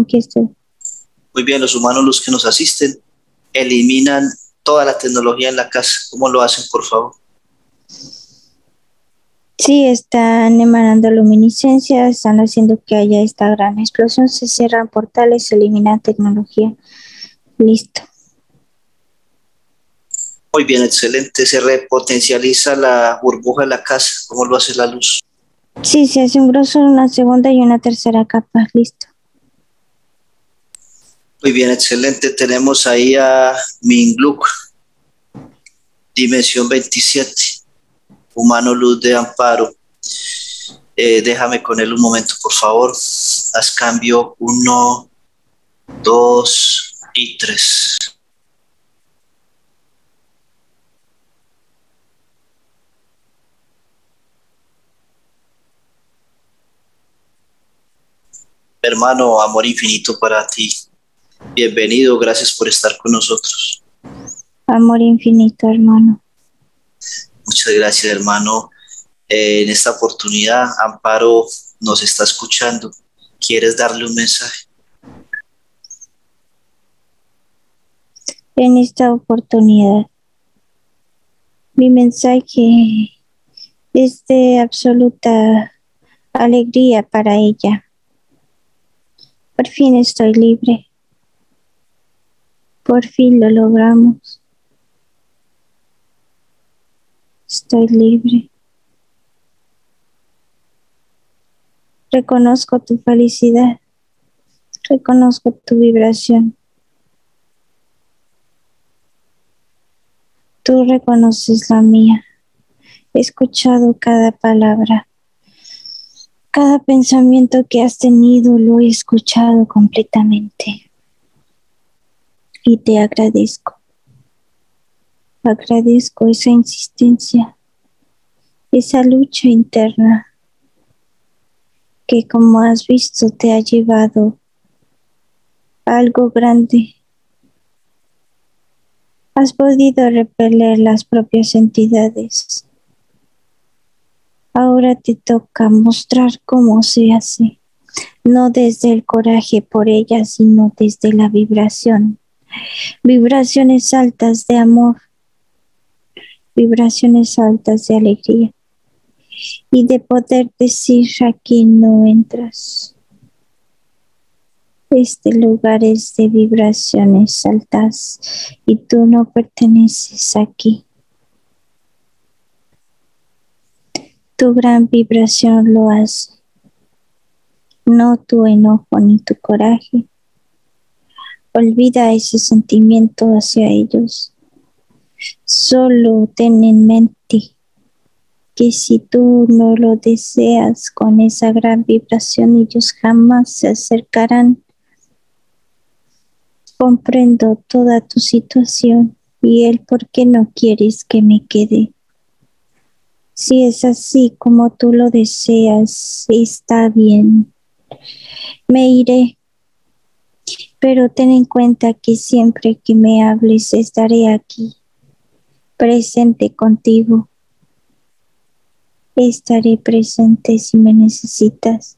Aquí estoy. Muy bien, los humanos, los que nos asisten, eliminan toda la tecnología en la casa. ¿Cómo lo hacen, por favor? Sí, están emanando luminiscencia, están haciendo que haya esta gran explosión, se cierran portales, se elimina tecnología. Listo. Muy bien, excelente. Se repotencializa la burbuja de la casa. ¿Cómo lo hace la luz? Sí, se hace un grosor, una segunda y una tercera capa. Listo. Muy bien, excelente. Tenemos ahí a Mingluk, dimensión 27, humano luz de amparo. Eh, déjame con él un momento, por favor. Haz cambio 1, 2, pupitres. Hermano, amor infinito para ti. Bienvenido, gracias por estar con nosotros. Amor infinito, hermano. Muchas gracias, hermano. Eh, en esta oportunidad, Amparo nos está escuchando. ¿Quieres darle un mensaje? En esta oportunidad. Mi mensaje es de absoluta alegría para ella. Por fin estoy libre. Por fin lo logramos. Estoy libre. Reconozco tu felicidad. Reconozco tu vibración. Tú reconoces la mía. He escuchado cada palabra. Cada pensamiento que has tenido lo he escuchado completamente. Y te agradezco. Agradezco esa insistencia, esa lucha interna que como has visto te ha llevado a algo grande has podido repeler las propias entidades. Ahora te toca mostrar cómo se hace, no desde el coraje por ella, sino desde la vibración. Vibraciones altas de amor, vibraciones altas de alegría y de poder decir aquí no entras. Este lugar es de vibraciones altas y tú no perteneces aquí. Tu gran vibración lo hace, no tu enojo ni tu coraje. Olvida ese sentimiento hacia ellos. Solo ten en mente que si tú no lo deseas con esa gran vibración, ellos jamás se acercarán Comprendo toda tu situación y el por qué no quieres que me quede. Si es así como tú lo deseas, está bien. Me iré, pero ten en cuenta que siempre que me hables estaré aquí, presente contigo. Estaré presente si me necesitas.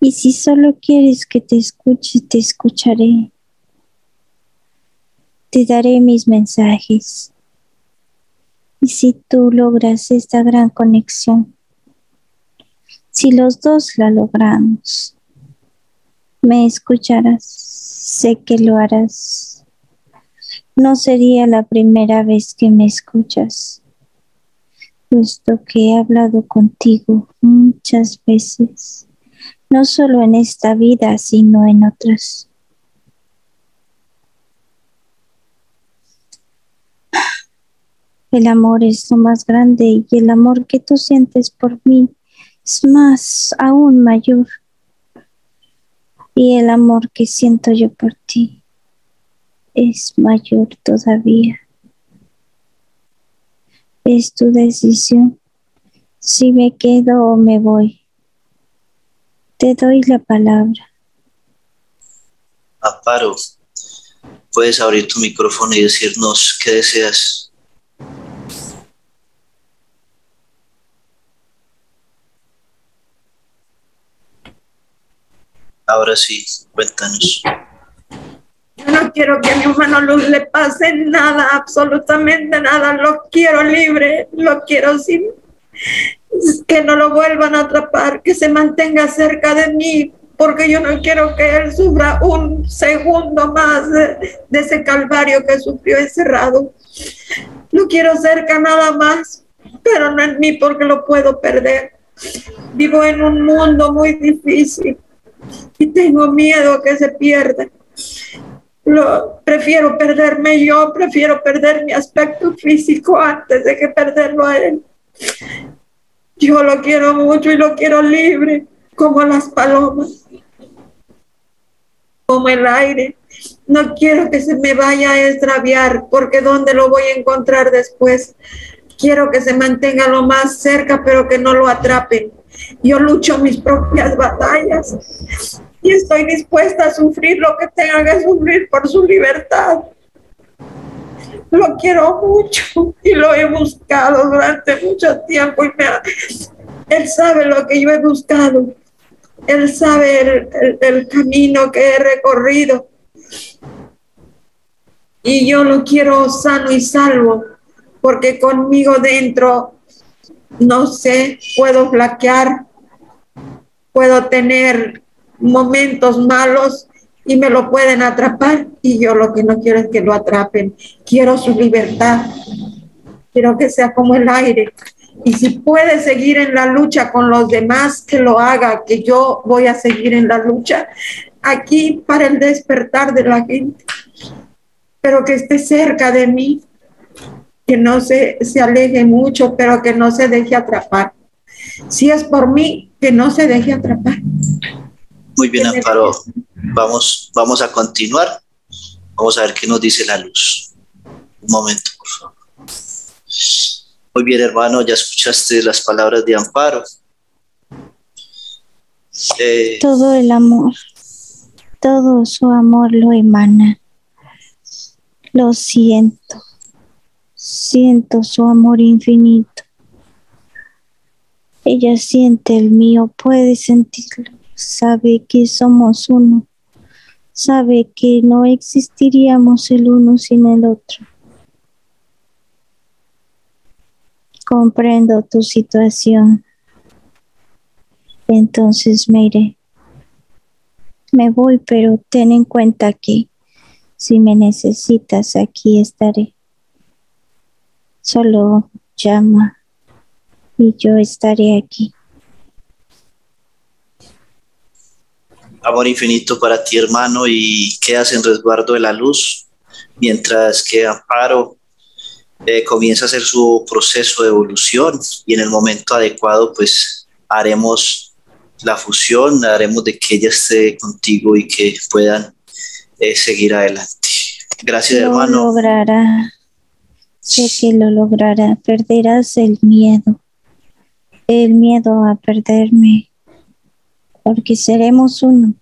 Y si solo quieres que te escuche, te escucharé. Te daré mis mensajes y si tú logras esta gran conexión, si los dos la logramos, me escucharás, sé que lo harás. No sería la primera vez que me escuchas, puesto que he hablado contigo muchas veces, no solo en esta vida, sino en otras. El amor es lo más grande y el amor que tú sientes por mí es más, aún mayor. Y el amor que siento yo por ti es mayor todavía. Es tu decisión si me quedo o me voy. Te doy la palabra. Amparo, puedes abrir tu micrófono y decirnos qué deseas. Ahora sí, cuéntanos. Yo no quiero que a mi hermano Luz le pase nada, absolutamente nada. Lo quiero libre, lo quiero sin que no lo vuelvan a atrapar, que se mantenga cerca de mí, porque yo no quiero que él sufra un segundo más de, ese calvario que sufrió encerrado. Lo quiero cerca nada más, pero no en mí porque lo puedo perder. Vivo en un mundo muy difícil y tengo miedo que se pierda. Lo, prefiero perderme yo, prefiero perder mi aspecto físico antes de que perderlo a él. Yo lo quiero mucho y lo quiero libre, como las palomas, como el aire. No quiero que se me vaya a extraviar, porque ¿dónde lo voy a encontrar después? Quiero que se mantenga lo más cerca, pero que no lo atrapen. Yo lucho mis propias batallas y estoy dispuesta a sufrir lo que tenga que sufrir por su libertad. Lo quiero mucho y lo he buscado durante mucho tiempo y él sabe lo que yo he buscado. Él sabe el, el camino que he recorrido. Y yo lo quiero sano y salvo, porque conmigo dentro, no sé, puedo flaquear, puedo tener momentos malos y me lo pueden atrapar y yo lo que no quiero es que lo atrapen. Quiero su libertad. Quiero que sea como el aire. Y si puede seguir en la lucha con los demás, que lo haga, que yo voy a seguir en la lucha aquí para el despertar de la gente. Pero que esté cerca de mí, que no se, se aleje mucho, pero que no se deje atrapar. Si es por mí, que no se deje atrapar. Muy bien, Amparo. Vamos, vamos a continuar. Vamos a ver qué nos dice la luz. Un momento, por favor. Muy bien, hermano, ya escuchaste las palabras de Amparo. Eh, todo el amor, todo su amor lo emana. Lo siento. Siento su amor infinito. Ella siente el mío, puede sentirlo sabe que somos uno, sabe que no existiríamos el uno sin el otro. Comprendo tu situación. Entonces me iré. Me voy, pero ten en cuenta que si me necesitas, aquí estaré. Solo llama y yo estaré aquí. Amor infinito para ti, hermano, y quedas en resguardo de la luz, mientras que Amparo eh, comienza a hacer su proceso de evolución y en el momento adecuado, pues haremos la fusión, haremos de que ella esté contigo y que puedan eh, seguir adelante. Gracias, Lo hermano. logrará. Sé que lo logrará. Perderás el miedo. El miedo a perderme. Porque seremos uno.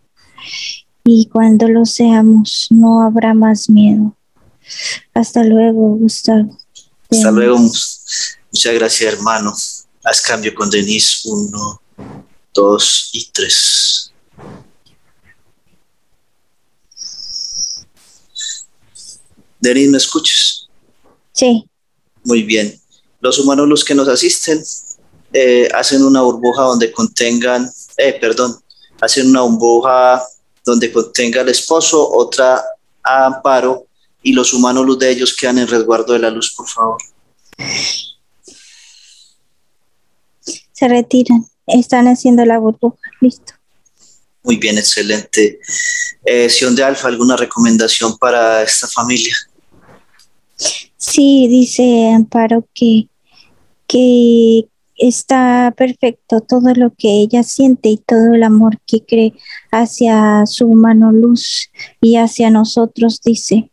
Y cuando lo seamos, no habrá más miedo. Hasta luego, Gustavo. Hasta luego. Muchas gracias, hermano. Haz cambio con Denise. Uno, dos y tres. Denise, ¿me escuchas? Sí. Muy bien. Los humanos, los que nos asisten, eh, hacen una burbuja donde contengan, eh, perdón, hacen una burbuja donde contenga el esposo, otra a amparo y los humanos, los de ellos, quedan en resguardo de la luz, por favor. Se retiran. Están haciendo la burbuja. Listo. Muy bien, excelente. Eh, Sion de Alfa, ¿alguna recomendación para esta familia? Sí, dice Amparo que, que está perfecto todo lo que ella siente y todo el amor que cree hacia su mano luz y hacia nosotros, dice.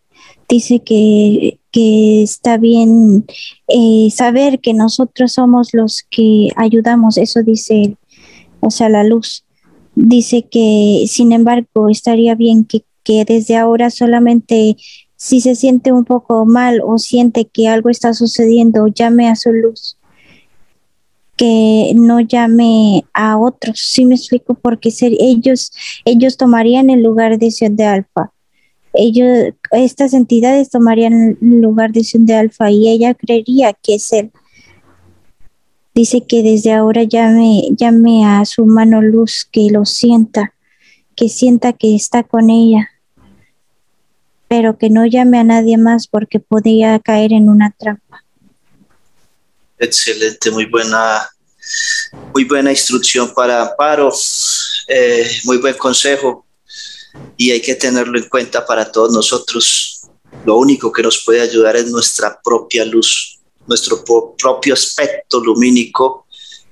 Dice que, que está bien eh, saber que nosotros somos los que ayudamos, eso dice él, o sea, la luz. Dice que, sin embargo, estaría bien que, que desde ahora solamente si se siente un poco mal o siente que algo está sucediendo, llame a su luz no llame a otros. Sí me explico porque ser ellos ellos tomarían el lugar de Ciudad de Alfa. Ellos estas entidades tomarían el lugar de Ciudad de Alfa y ella creería que es él. Dice que desde ahora llame llame a su mano luz que lo sienta, que sienta que está con ella. Pero que no llame a nadie más porque podría caer en una trampa. Excelente, muy buena, muy buena instrucción para Amparo, eh, muy buen consejo y hay que tenerlo en cuenta para todos nosotros. Lo único que nos puede ayudar es nuestra propia luz, nuestro propio aspecto lumínico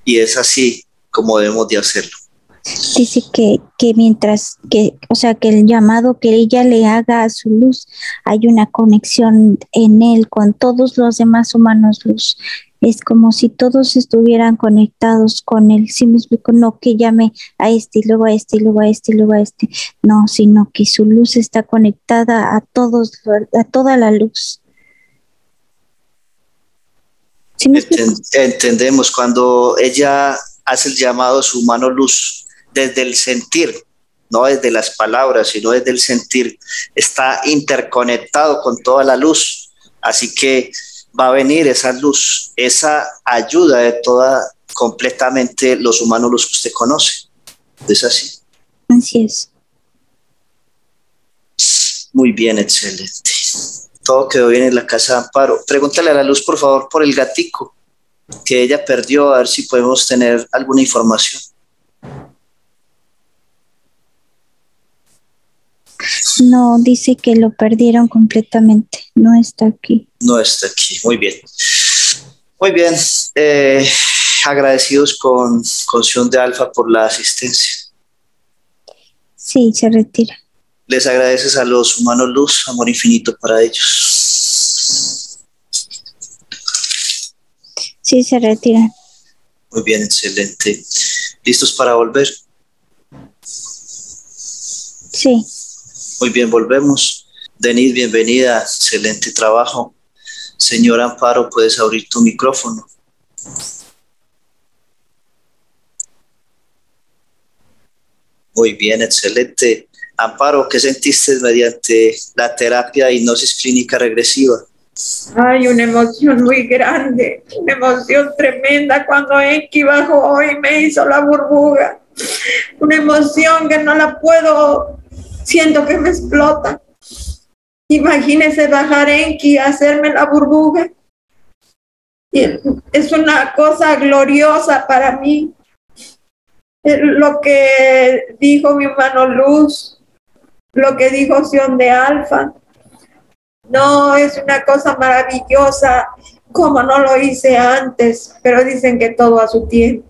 y es así como debemos de hacerlo. Dice que, que mientras que, o sea, que el llamado que ella le haga a su luz, hay una conexión en él con todos los demás humanos luz es como si todos estuvieran conectados con él. Si me explico, no que llame a este y luego a este y luego a este y luego a este, no, sino que su luz está conectada a todos, a toda la luz. Entendemos cuando ella hace el llamado a su mano luz desde el sentir, no desde las palabras, sino desde el sentir, está interconectado con toda la luz. Así que va a venir esa luz, esa ayuda de toda completamente los humanos los que usted conoce. ¿Es así? Así es. Muy bien, excelente. Todo quedó bien en la casa de Amparo. Pregúntale a la luz, por favor, por el gatico que ella perdió, a ver si podemos tener alguna información. No, dice que lo perdieron completamente. No está aquí. No está aquí. Muy bien. Muy bien. Eh, agradecidos con, con de Alfa por la asistencia. Sí, se retira. Les agradeces a los humanos luz, amor infinito para ellos. Sí, se retira. Muy bien, excelente. ¿Listos para volver? Sí. Muy bien, volvemos. Denise, bienvenida. Excelente trabajo. Señor Amparo, puedes abrir tu micrófono. Muy bien, excelente. Amparo, ¿qué sentiste mediante la terapia de hipnosis clínica regresiva? Hay una emoción muy grande, una emoción tremenda cuando Enki bajó y me hizo la burbuja. Una emoción que no la puedo, siento que me explota. Imagínese bajar Enki, hacerme la burbuja. Es una cosa gloriosa para mí. Lo que dijo mi hermano Luz, lo que dijo Sion de Alfa. No, es una cosa maravillosa, como no lo hice antes, pero dicen que todo a su tiempo.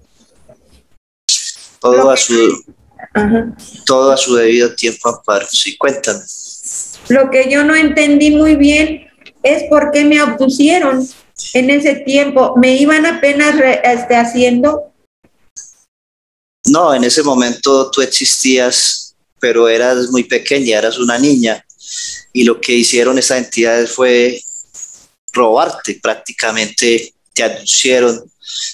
Todo a su, todo a su debido tiempo, Amparo. Sí, cuéntame. Lo que yo no entendí muy bien es porque me abducieron en ese tiempo. Me iban apenas este, haciendo. No, en ese momento tú existías, pero eras muy pequeña, eras una niña. Y lo que hicieron esas entidades fue robarte prácticamente, te abducieron,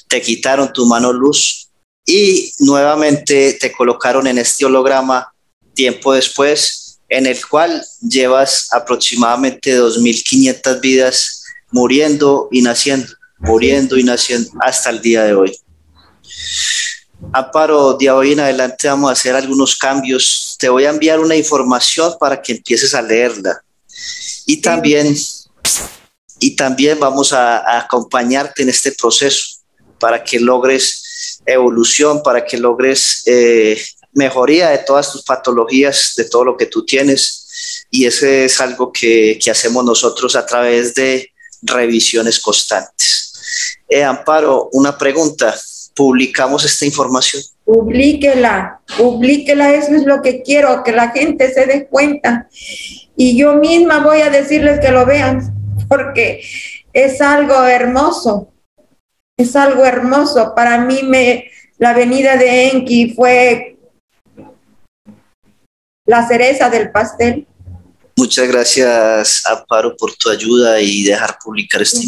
te quitaron tu mano luz y nuevamente te colocaron en este holograma tiempo después, en el cual llevas aproximadamente 2.500 vidas muriendo y naciendo, muriendo y naciendo hasta el día de hoy. Amparo, de hoy en adelante vamos a hacer algunos cambios. Te voy a enviar una información para que empieces a leerla. Y también, y también vamos a, acompañarte en este proceso para que logres evolución, para que logres eh, mejoría de todas tus patologías, de todo lo que tú tienes. Y ese es algo que, que hacemos nosotros a través de revisiones constantes. Eh, Amparo, una pregunta. ¿Publicamos esta información? Publíquela, publíquela, eso es lo que quiero, que la gente se dé cuenta. Y yo misma voy a decirles que lo vean, porque es algo hermoso, es algo hermoso. Para mí me, la venida de Enki fue la cereza del pastel. Muchas gracias, Amparo, por tu ayuda y dejar publicar este